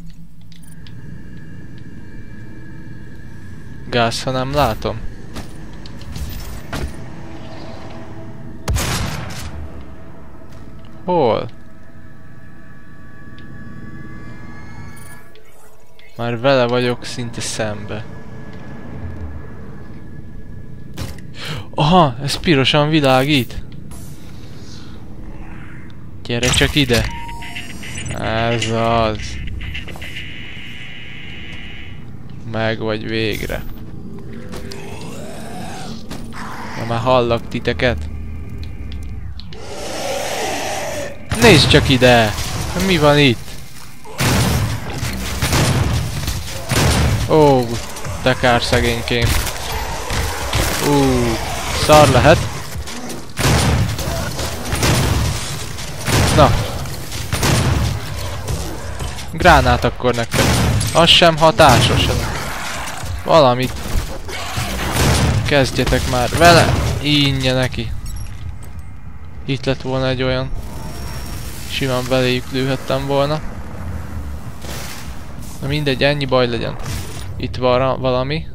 Gáz, ha nem látom. Hol? Már vele vagyok szinte szembe. Aha, ez pirosan világít. Gyere csak ide. Ez az. Meg vagy végre. Ja, már hallak titeket. Nézd csak ide! Mi van itt? Ó, de kár szegénykém. Ú, szar lehet. Na. Gránát akkor nektek. Az sem hatásos. Valamit. Kezdjetek már vele. Ínje neki. Itt lett volna egy olyan. Simán beléjük lőhettem volna. Na mindegy, ennyi baj legyen. Itt van valami.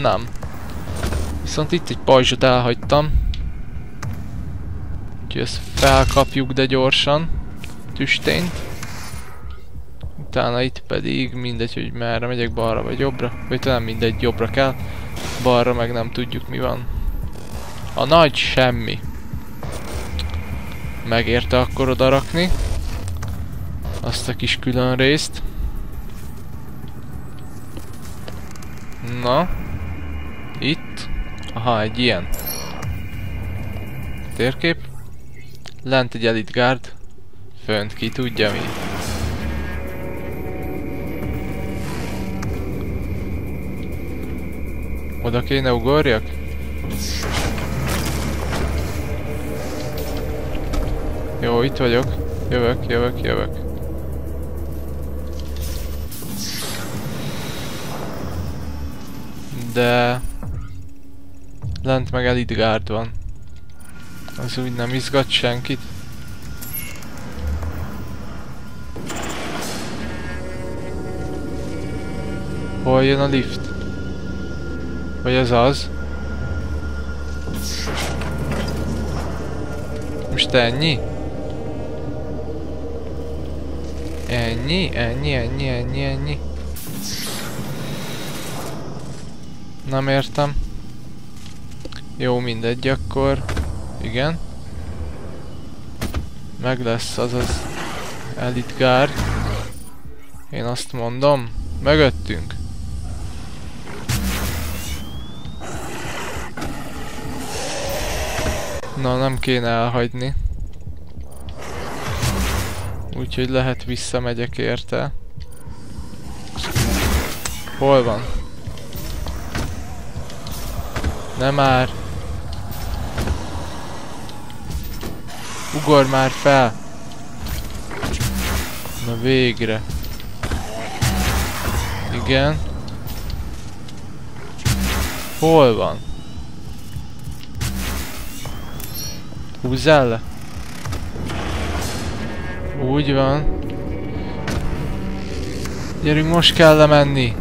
Nem. Viszont itt egy pajzsot elhagytam. Úgyhogy ezt felkapjuk, de gyorsan. Tüstényt. Utána itt pedig mindegy, hogy merre megyek, balra vagy jobbra. Vagy talán mindegy, jobbra kell. Balra meg nem tudjuk mi van. A nagy semmi. Megérte akkor odarakni. Azt a kis külön részt. Na. Itt. Aha, egy ilyen. Térkép. Lent egy Elite Guard. Fönt ki tudja mi. Oda kéne ugorjak? Jó, itt vagyok. Jövök, jövök, jövök. De... Lent meg Elite Guard van. Az úgy nem izgat senkit. Hol jön a lift? Vagy az az? Most ennyi? Ennyi, ennyi, ennyi, ennyi, ennyi. Nem értem. Jó, mindegy akkor. Igen. Meg lesz az az Elite Guard. Én azt mondom. Mögöttünk. Na, nem kéne elhagyni. Úgyhogy lehet visszamegyek érte. Hol van? Nem már. Ugor már fel. Na végre. Igen. Hol van? Húzzál le. Úgy van. Gyerünk, most kell lemenni.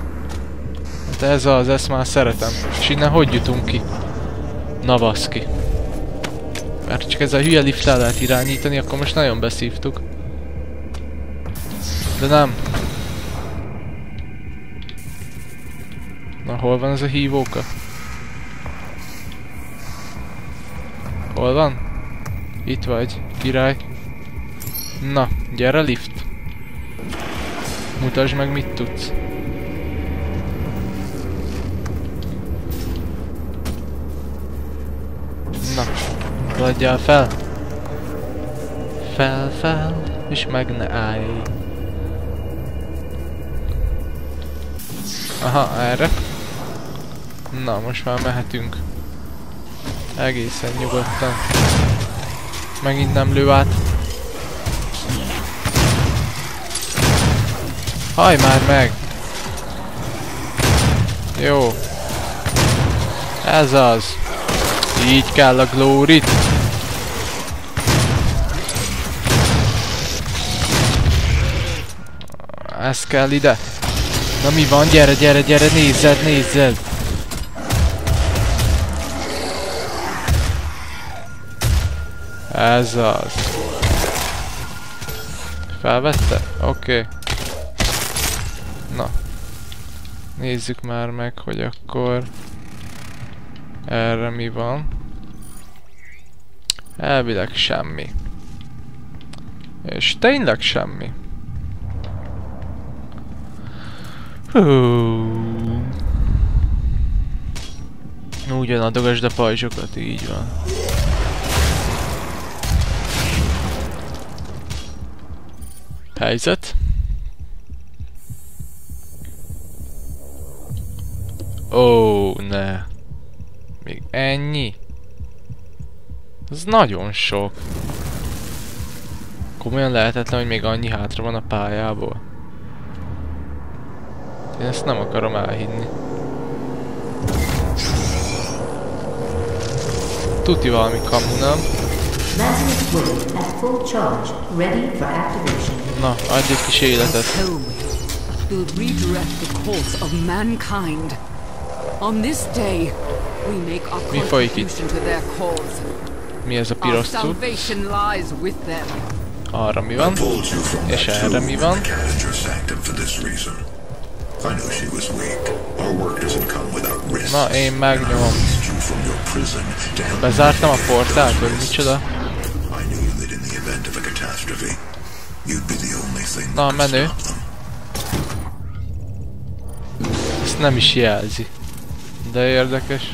Hát ez az, ezt már szeretem. És innen hogy jutunk ki? Na baszki. Mert csak ez a hülye lift el lehet irányítani, akkor most nagyon beszívtuk. De nem. Na, hol van ez a hívóka? Hol van? Itt vagy, király. Na, gyere lift. Mutasd meg mit tudsz. Na, adjál fel. Fel, fel, és meg ne állj. Aha, erre. Na, most már mehetünk. Egészen nyugodtan. Megint nem lő át. Haj már meg! Jó. Ez az. Így kell a glórit. Ez kell ide. Na mi van? Gyere, gyere, gyere, nézzed, nézzed. Ez az. Felvette? Oké. Okay. Nézzük már meg, hogy akkor... Erre mi van. Elvileg semmi. És tényleg semmi. Hú. Ugyan adogasd a pajzsokat, így van. Helyzet? Ó, oh, ne. Még ennyi? Ez nagyon sok. Komolyan lehetetlen, hogy még annyi hátra van a pályából. Én ezt nem akarom elhinni. Tuti valami kamu, nem? Na, adj egy kis életet. Will redirect the course of mankind. On this day, we make our Mi folyik itt? contribution to their cause. Mi ez a piros cucc? salvation lies with them. Arra mi van? Pulled you from És that erre mi van? the Challenger Sanctum for this reason. I know she was weak. Our work doesn't come without risk. Na, én megnyomom. Released you from your prison to help Bezártam a portált, vagy micsoda? I knew that in the event of a catastrophe, you'd be the only thing Na, menő. Ezt nem is jelzi. De érdekes.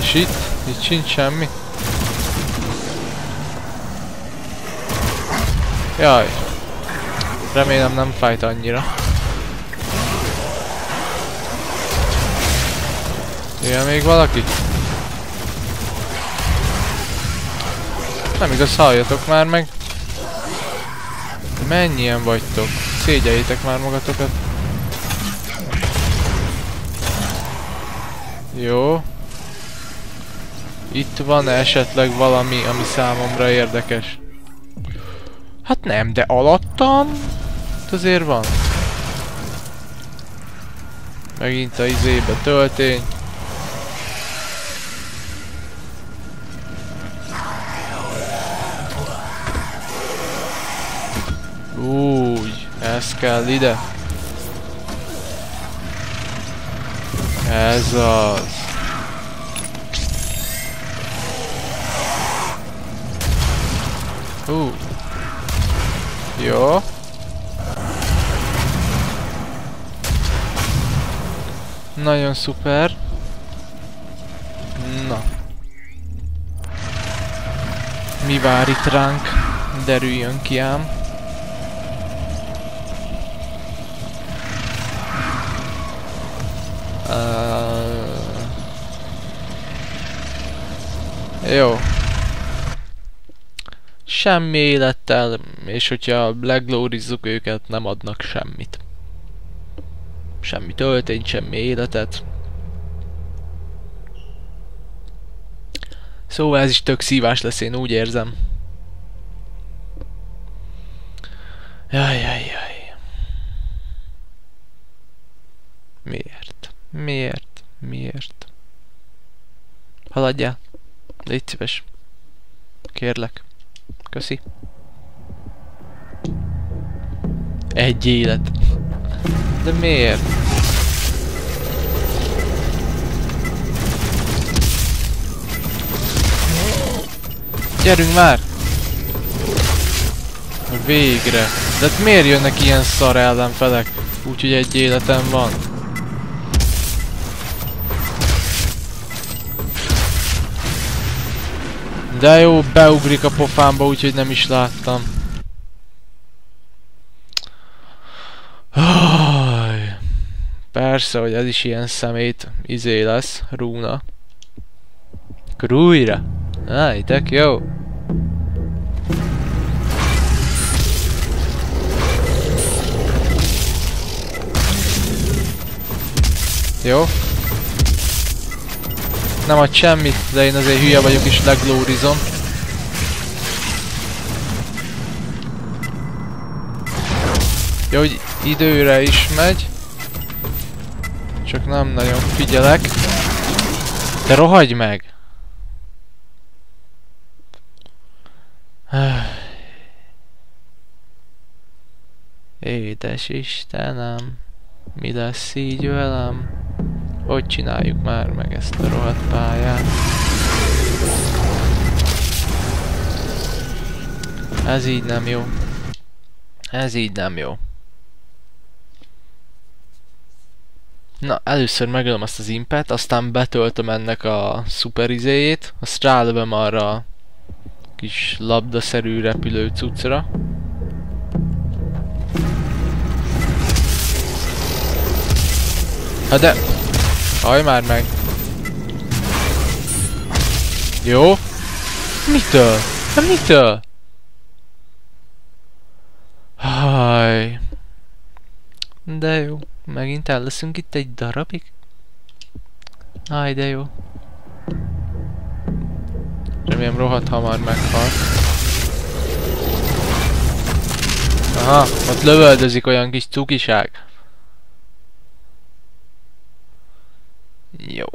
És itt? Itt sincs semmi? Jaj. Remélem nem fájt annyira. Ilyen még valaki? Nem igaz, halljatok már meg. Mennyien vagytok? Szégyeljétek már magatokat. Jó. Itt van esetleg valami, ami számomra érdekes. Hát nem, de alattam? Itt azért van. Megint a izébe töltény. Ez kell ide. Ez az. Hú. Jó. Nagyon szuper. Na. Mi vár itt ránk? Derüljön ki ám. Uh, jó. Semmi élettel, és hogyha leglórizzuk őket, nem adnak semmit. Semmi töltényt, semmi életet. Szóval ez is tök szívás lesz, én úgy érzem. Jaj, jaj, jaj. Miért? Miért? Miért? Haladjál. Légy szíves. Kérlek. Köszi. Egy élet. De miért? Gyerünk már! Végre. De miért jönnek ilyen szar ellenfelek? Úgyhogy egy életem van. De jó, beugrik a pofámba, úgyhogy nem is láttam. Persze, hogy ez is ilyen szemét izé lesz, rúna. Krújra! Áj, jó! Jó nem ad semmit, de én azért hülye vagyok és leglórizom. Jó, hogy időre is megy. Csak nem nagyon figyelek. De rohagy meg! Édes Istenem, mi lesz így velem? Hogy csináljuk már meg ezt a rohadt pályát? Ez így nem jó. Ez így nem jó. Na, először megölöm azt az impet, aztán betöltöm ennek a szuperizéjét, azt rálövöm arra a kis labdaszerű repülő cuccra. Hát de... Haj már meg! Jó? Mitől? Hát mitől? Haj. De jó. Megint el leszünk itt egy darabig? Aj, de jó. Remélem rohadt hamar meghal. Aha, ott lövöldözik olyan kis cukiság. Jó.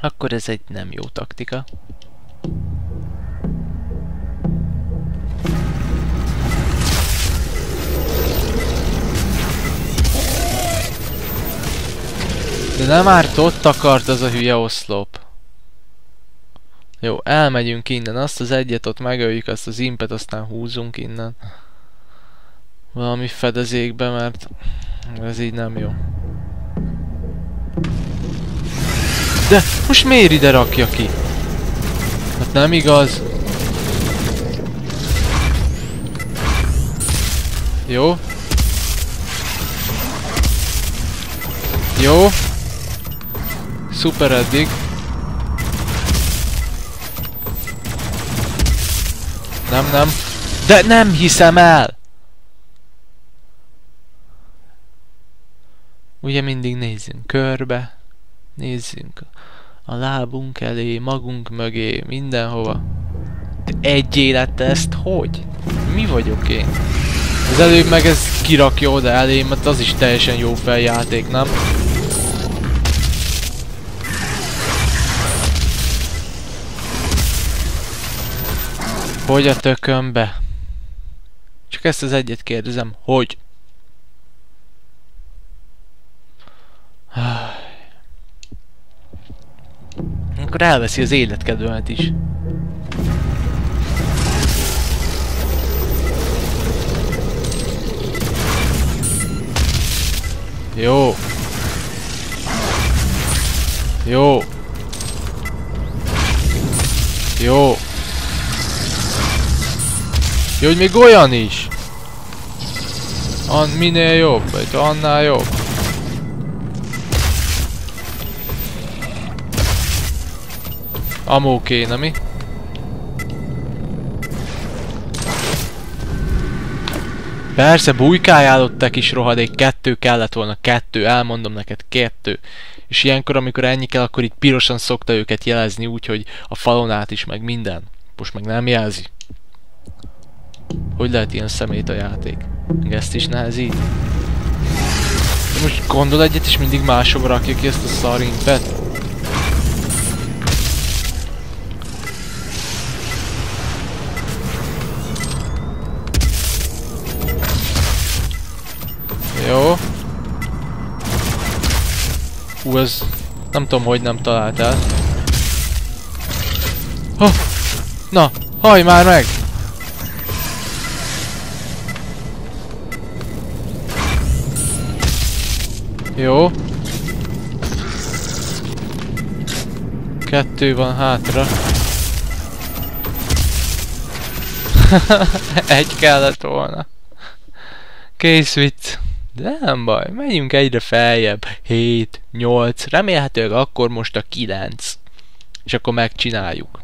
Akkor ez egy nem jó taktika. De nem árt, ott akart az a hülye oszlop. Jó, elmegyünk innen, azt az egyet ott megöljük, azt az impet, aztán húzunk innen. Valami fedezékbe, mert ez így nem jó. De most miért ide rakja ki? Hát nem igaz. Jó. Jó. Szuper eddig. Nem, nem. De nem hiszem el! Ugye mindig nézzünk körbe. Nézzünk a lábunk elé, magunk mögé, mindenhova. De egy élete ezt hogy? Mi vagyok én? Az előbb meg ez kirakja oda elé, mert az is teljesen jó feljáték, nem? Hogy a tökönbe? Csak ezt az egyet kérdezem, hogy? Akkor elveszi az életkedvemet is. Jó. Jó. Jó. Jó, hogy még olyan is. An minél jobb, vagy annál jobb. Amó kéne, mi? Persze, bujkáljál ott te kis rohadék, kettő kellett volna, kettő, elmondom neked, kettő. És ilyenkor, amikor ennyi kell, akkor itt pirosan szokta őket jelezni úgy, hogy a falon át is, meg minden. Most meg nem jelzi. Hogy lehet ilyen szemét a játék? Meg ezt is nehezít. Most gondol egyet, és mindig máshova rakja ki ezt a szarimpet? Jó. Hú, ez... Nem tudom, hogy nem találtál. Oh! Na, haj már meg! Jó. Kettő van hátra. Egy kellett volna. Kész vicc. De nem baj, menjünk egyre feljebb. 7, 8, remélhetőleg akkor most a 9. És akkor megcsináljuk.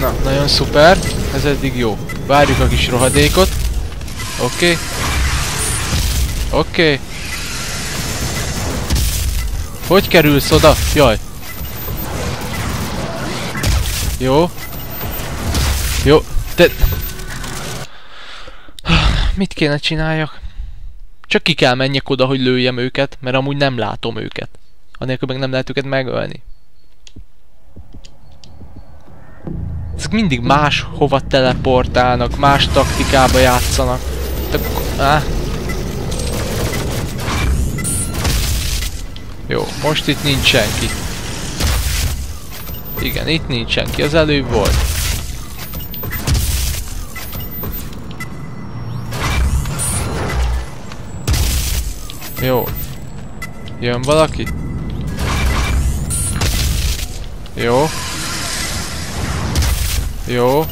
Na, nagyon szuper. Ez eddig jó. Várjuk a kis rohadékot. Oké. Okay. Oké. Okay. Hogy kerülsz oda? Jaj. Jó. Jó, de... Mit kéne csináljak? Csak ki kell menjek oda, hogy lőjem őket, mert amúgy nem látom őket. Anélkül meg nem lehet őket megölni. Ezek mindig más hova teleportálnak, más taktikába játszanak. De, á. Jó, most itt nincs senki. Igen, itt nincs senki, az előbb volt. Jó. Jön valaki? Jó. Jó.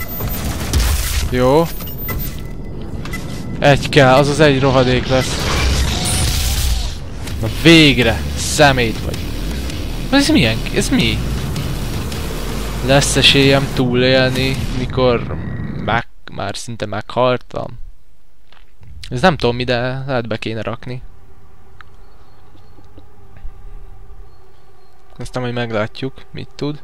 Jó. Egy kell, az az egy rohadék lesz. Na végre! Szemét vagy. Ez milyen? Ez mi? Lesz esélyem túlélni, mikor meg, már szinte meghaltam? Ez nem tudom mi, de lehet be kéne rakni. Aztán majd meglátjuk, mit tud.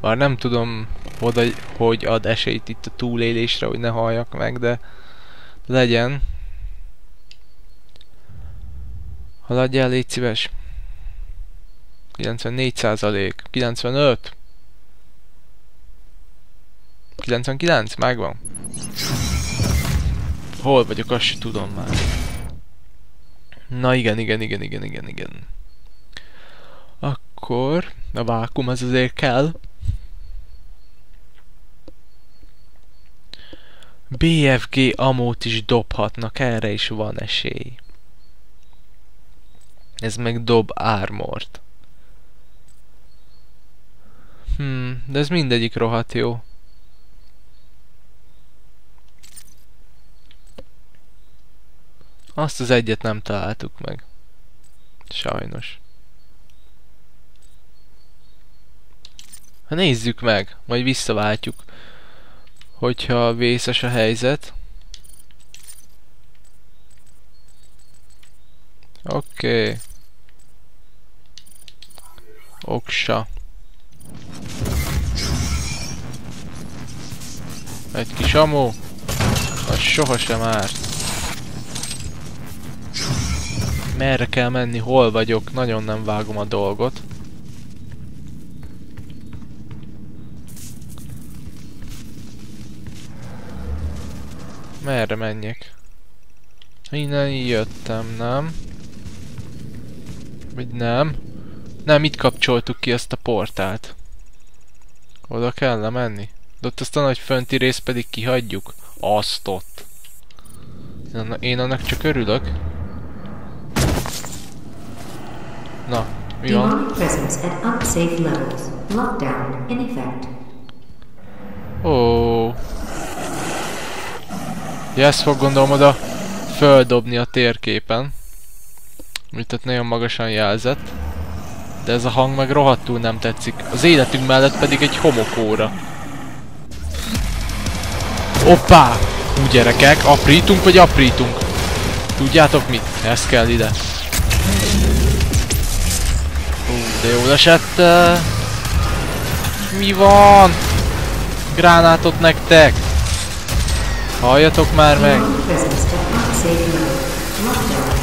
Bár nem tudom, oda, hogy ad esélyt itt a túlélésre, hogy ne halljak meg, de legyen. Haladjál, légy szíves. 94 százalék. 95. 99? Megvan. Hol vagyok, azt sem tudom már. Na igen, igen, igen, igen, igen, igen. Akkor a vákum az azért kell. BFG amót is dobhatnak, erre is van esély. Ez meg dob ármort. Hmm, de ez mindegyik rohadt jó. Azt az egyet nem találtuk meg. Sajnos. Ha nézzük meg, majd visszaváltjuk. Hogyha vészes a helyzet. Oké. Okay. Oksa. Egy kis amó. Az sohasem árt. Merre kell menni, hol vagyok, nagyon nem vágom a dolgot. Merre menjek? Innen jöttem, nem? Vagy nem? Nem, itt kapcsoltuk ki ezt a portált. Oda kell menni? De ott azt a nagy fönti rész pedig kihagyjuk. Azt ott. Én annak csak örülök. Na, mi van? Demonic presence at unsafe levels. Lockdown in effect. Ó. Ja, ezt fog gondolom oda földobni a térképen. Mit ott nagyon magasan jelzett. De ez a hang meg rohadtul nem tetszik. Az életünk mellett pedig egy homokóra. Hoppá! Hú gyerekek, aprítunk vagy aprítunk? Tudjátok mit? Ez kell ide. De jól esett. Uh... Mi van? Gránátot nektek! Halljatok már meg!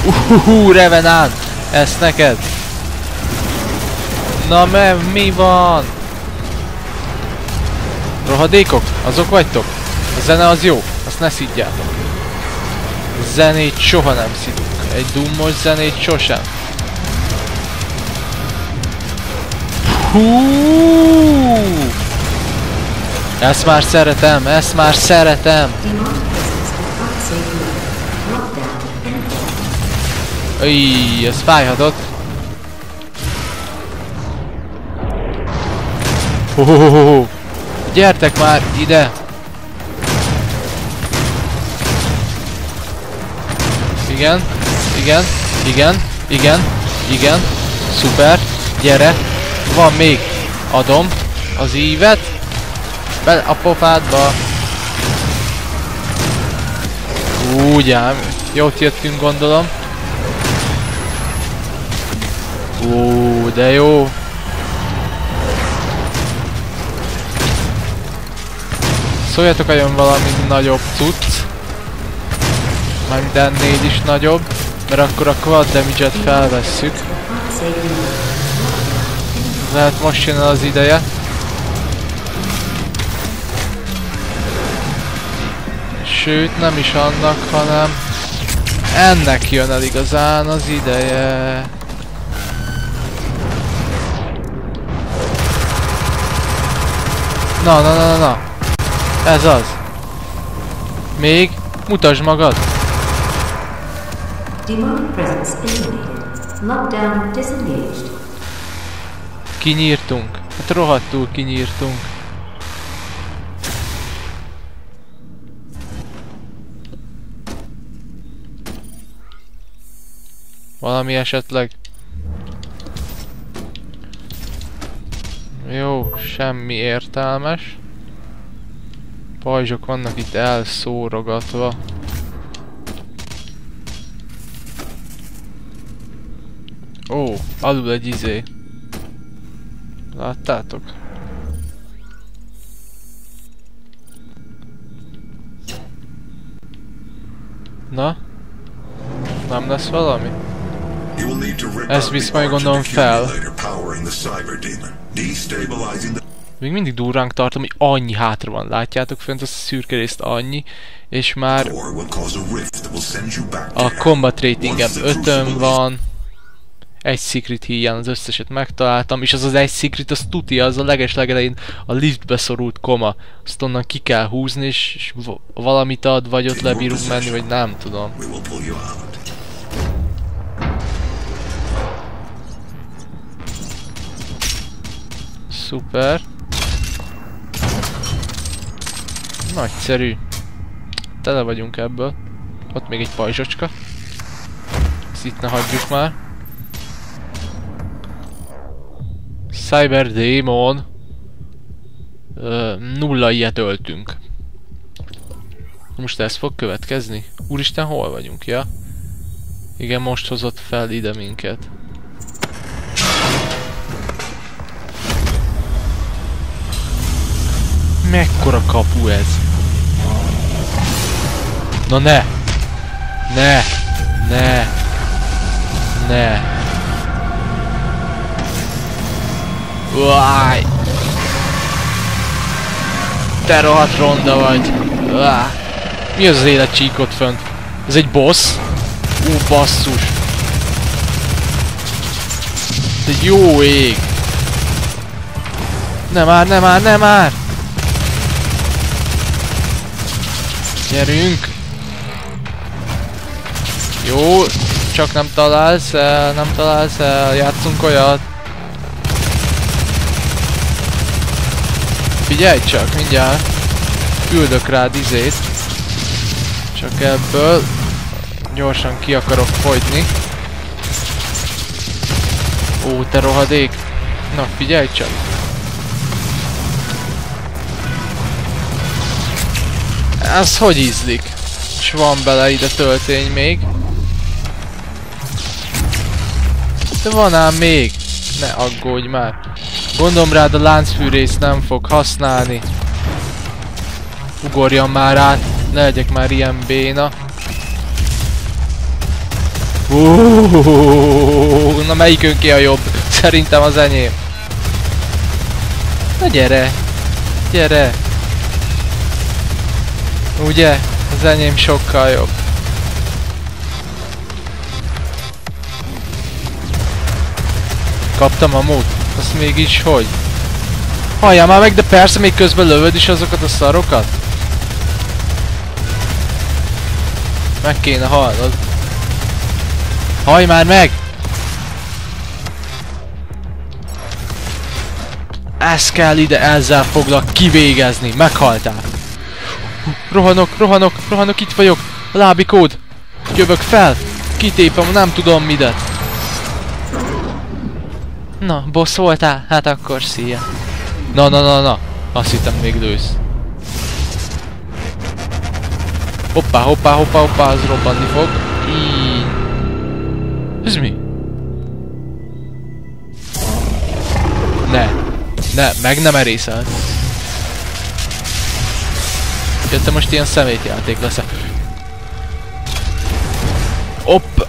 Uhuhu, Revenant! Ezt neked! Na me, mi van? Rohadékok? Azok vagytok? A zene az jó, azt ne szidjátok. Zenét soha nem szidunk. Egy dummos zenét sosem. Hú! Ezt már szeretem, ezt már szeretem. Íj, ez fájhatott. Hohohoho. Gyertek már ide! Igen, igen, igen, igen, igen, szuper, gyere, van még, adom az ívet, be a pofádba. Úgy ám, jót jöttünk gondolom. Ó, de jó. Szóljatok, ha jön valami nagyobb cucc. Már minden négy is nagyobb. Mert akkor a quad damage-et felvesszük. Lehet most jön az ideje. Sőt, nem is annak, hanem ennek jön el igazán az ideje. Na, na, na, na. Ez az. Még? Mutasd magad. Demonic presence eliminated. Lockdown disengaged. Kinyírtunk. Hát rohadtul kinyírtunk. Valami esetleg? Jó, semmi értelmes. Pajzsok vannak itt elszórogatva. Ó, alul egy izé. Láttátok? Na? Nem lesz valami? Ez visz majd gondolom fel. Még mindig durránk tartom, hogy annyi hátra van. Látjátok fönt a szürke részt annyi, és már a combat ratingem Once the 5 crucible is van. Egy secret hiány az összeset megtaláltam, és az az egy secret, az tuti, az a leges legelején a liftbe szorult koma. Azt onnan ki kell húzni, és, és valamit ad, vagy ott lebírunk menni, vagy nem tudom. Szuper. Nagyszerű. Tele vagyunk ebből. Ott még egy pajzsocska. Ezt itt ne hagyjuk már. Cyber Demon. Ö, nulla ilyet öltünk. Most ez fog következni? Úristen, hol vagyunk, ja? Igen, most hozott fel ide minket. Mekkora kapu ez? Na ne! Ne! Ne! Ne! Uáj! Te rohadt ronda vagy! Uáj! Mi az az életcsíkot fönt? Ez egy boss? Ú, basszus! Ez egy jó ég! Nem már, nem már, nem már! Gyerünk! Jó, csak nem találsz el, nem találsz el, játszunk olyat. Figyelj csak, mindjárt küldök rád izét. Csak ebből gyorsan ki akarok fogyni. Ó, te rohadék! Na, figyelj csak! Ez hogy ízlik? És van bele ide töltény még. De van ám még. Ne aggódj már. Gondolom rád a láncfűrészt nem fog használni. Ugorjam már át. Ne legyek már ilyen béna. Uh, na melyikünké a jobb? Szerintem az enyém. Na gyere. Gyere. Ugye? Az enyém sokkal jobb. Kaptam a mód? Azt mégis hogy? Halljál már meg, de persze még közben lövöd is azokat a szarokat. Meg kéne halnod. Hallj már meg! Ez kell ide, ezzel foglak kivégezni. Meghaltál. Rohanok, rohanok, rohanok, itt vagyok. A lábi kód. Jövök fel. Kitépem, nem tudom midet. Na, boss voltál? Hát akkor szia. Na, na, na, na. Azt hittem még lősz. Hoppá, hoppá, hoppá, hoppá, az robbanni fog. Így. Ez mi? Ne. Ne, meg nem erészelt. Jöttem most ilyen szemétjáték lesz. Hopp!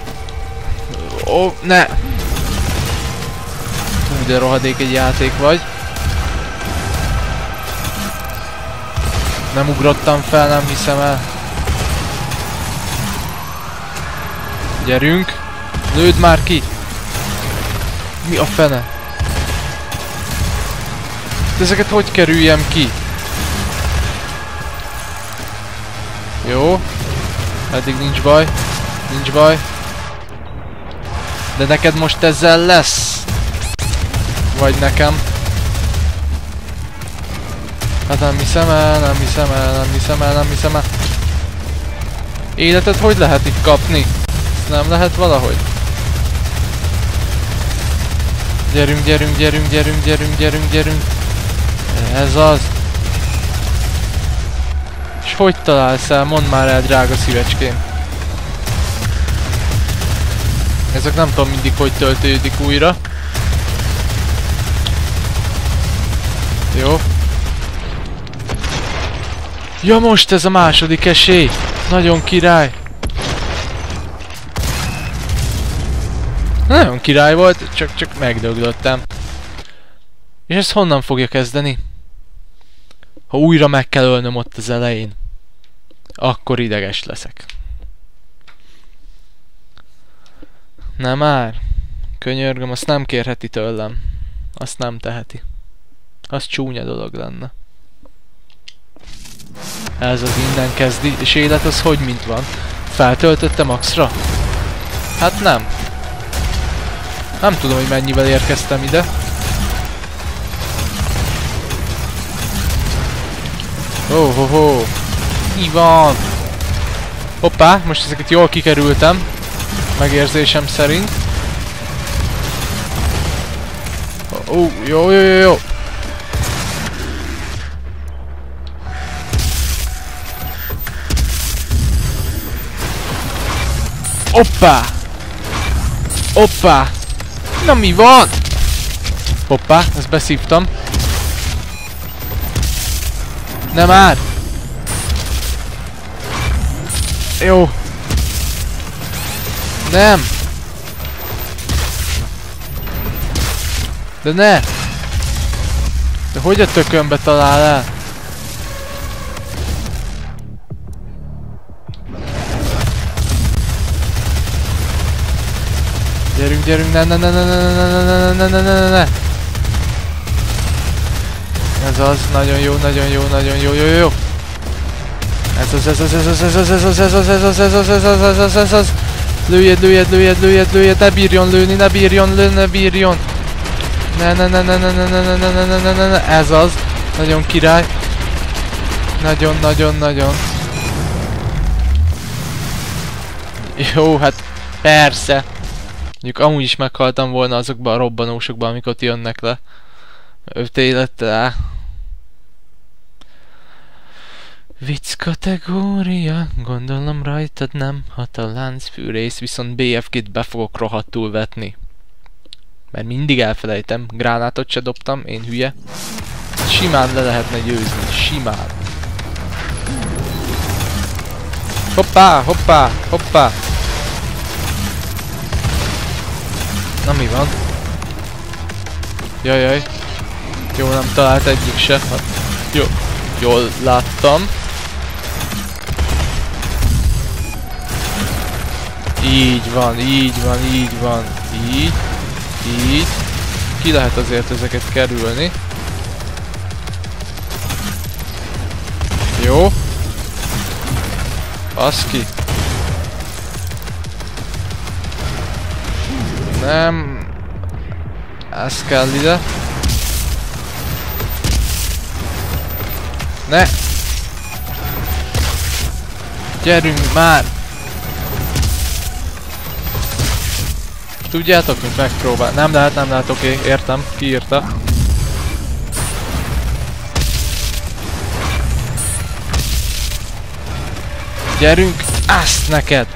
Ó, ne! De rohadék egy játék vagy. Nem ugrottam fel, nem hiszem el. Gyerünk! Lőd már ki! Mi a fene? Ezeket hogy kerüljem ki? Jó. Eddig nincs baj. Nincs baj. De neked most ezzel lesz? Vagy nekem? Hát nem hiszem el, nem hiszem el, nem hiszem el, nem hiszem el. Életet hogy lehet itt kapni? Ezt nem lehet valahogy? Gyerünk, gyerünk, gyerünk, gyerünk, gyerünk, gyerünk, gyerünk. Ez az. És hogy találsz el? Mondd már el, drága szívecském. Ezek nem tudom mindig, hogy töltődik újra. Jó. Ja most ez a második esély! Nagyon király! Nagyon király volt, csak, csak megdöglöttem. És ezt honnan fogja kezdeni? Ha újra meg kell ölnöm ott az elején, akkor ideges leszek. Nem már. Könyörgöm, azt nem kérheti tőlem. Azt nem teheti. Az csúnya dolog lenne. Ez az innen kezdi, és élet az hogy mint van? Feltöltötte maxra? Hát nem. Nem tudom, hogy mennyivel érkeztem ide. Oh, ho, ho. Mi van? Hoppá, most ezeket jól kikerültem. Megérzésem szerint. Ó, oh, jó, jó, jó, jó. Hoppá! Hoppá! Na mi van? Hoppá, ezt beszívtam. Nem már! Jó. Nem! De ne! De hogy a tökönbe talál el? Gyerünk, gyerünk, ne, ne, ne, ne, ne, ne, ne, ne, ne, ne, ne, ne, Ez az, nagyon jó, nagyon jó, nagyon jó, jó, jó. Ez az, ez az, ez az, ez az, ez az, ez az, ez az, ez az, ez az, ez az, ez az. Lőjed, lőjed, lőjed, lőjed, lőjed, ne bírjon lőni, ne bírjon lőni, ne bírjon. Ne, ne, ne, ne, ne, ne, ne, ne, ne, ne, ne, ne, ne, ne, ez az. Nagyon király. Nagyon, nagyon, nagyon. Jó, hát persze. Mondjuk amúgy is meghaltam volna azokban a robbanósokban, amik ott jönnek le. Öt élet rá. Vicc kategória, gondolom rajtad nem hat a láncfűrész, viszont BFK-t be fogok rohadtul vetni. Mert mindig elfelejtem, gránátot se dobtam, én hülye. Simán le lehetne győzni, simán. Hoppá, hoppá, hoppá! Na mi van? Jajjaj. Jó, nem talált egyik se. Hát, jó. Jól láttam. Így van, így van, így van. Így. Így. Ki lehet azért ezeket kerülni. Jó. Baszki. Nem. Ez kell ide. Ne! Gyerünk már! Tudjátok, mint megpróbál. Nem lehet, nem lehet, oké, okay, értem, kiírta. Gyerünk, azt neked!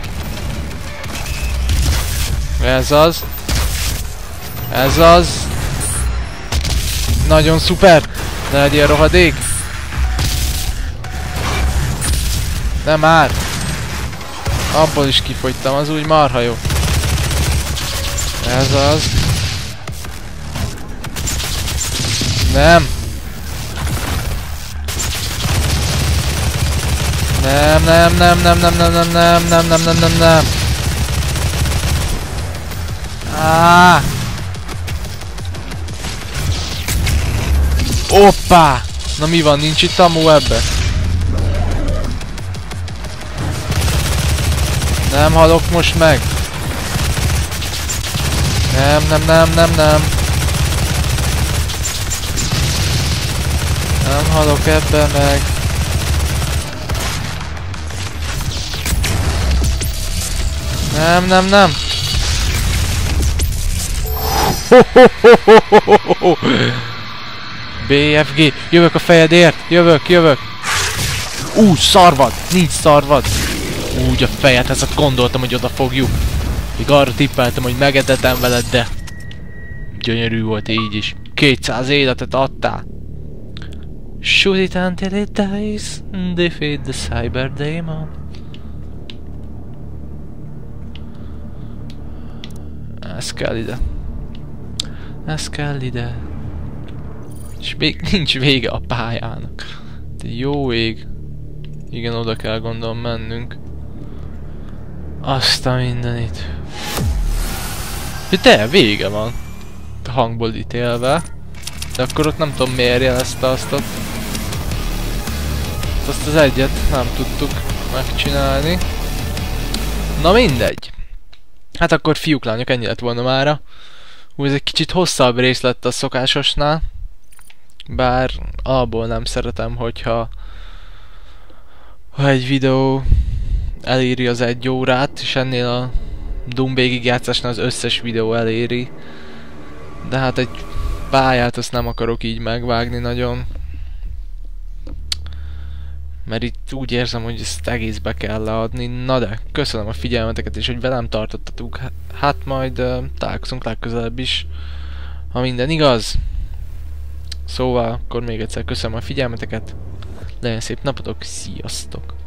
Ez az. Ez az. Nagyon szuper. Ne legyél rohadék. Nem már! Abból is kifogytam, az úgy marha jó. Ez az. Nem! Nem, nem, nem, nem, nem, nem, nem, nem, nem, nem, nem, nem, nem. Ah! Oppá! Na mi van, nincs itt amú ebbe? Nem halok most meg. Nem, nem, nem, nem, nem. Nem halok ebbe meg. Nem, nem, nem. BFG, jövök a fejedért, jövök, jövök. Ú, szarvad, nincs szarvad. Úgy a fejet, ezt gondoltam, hogy oda fogjuk. Még arra tippeltem, hogy megedetem veled, de... Gyönyörű volt így is. 200 életet adtál. Shoot it until it dies. Defeat the cyber demon. Ez kell ide. Ez kell ide. És még nincs vége a pályának. De jó ég. Igen, oda kell gondolom mennünk. Azt a mindenit. Ja, de, vége van. Hangból ítélve. De akkor ott nem tudom miért jelezte azt ott. Azt az egyet nem tudtuk megcsinálni. Na mindegy. Hát akkor fiúk, lányok, ennyi lett volna mára. Úgy ez egy kicsit hosszabb rész lett a szokásosnál. Bár abból nem szeretem, hogyha ha egy videó eléri az egy órát, és ennél a Doom végigjátszásnál az összes videó eléri. De hát egy pályát azt nem akarok így megvágni nagyon. Mert itt úgy érzem, hogy ezt egészbe kell leadni. Na de, köszönöm a figyelmeteket, és hogy velem tartottatok. Hát majd uh, találkozunk legközelebb is, ha minden igaz. Szóval, akkor még egyszer köszönöm a figyelmeteket. Legyen szép napotok, sziasztok!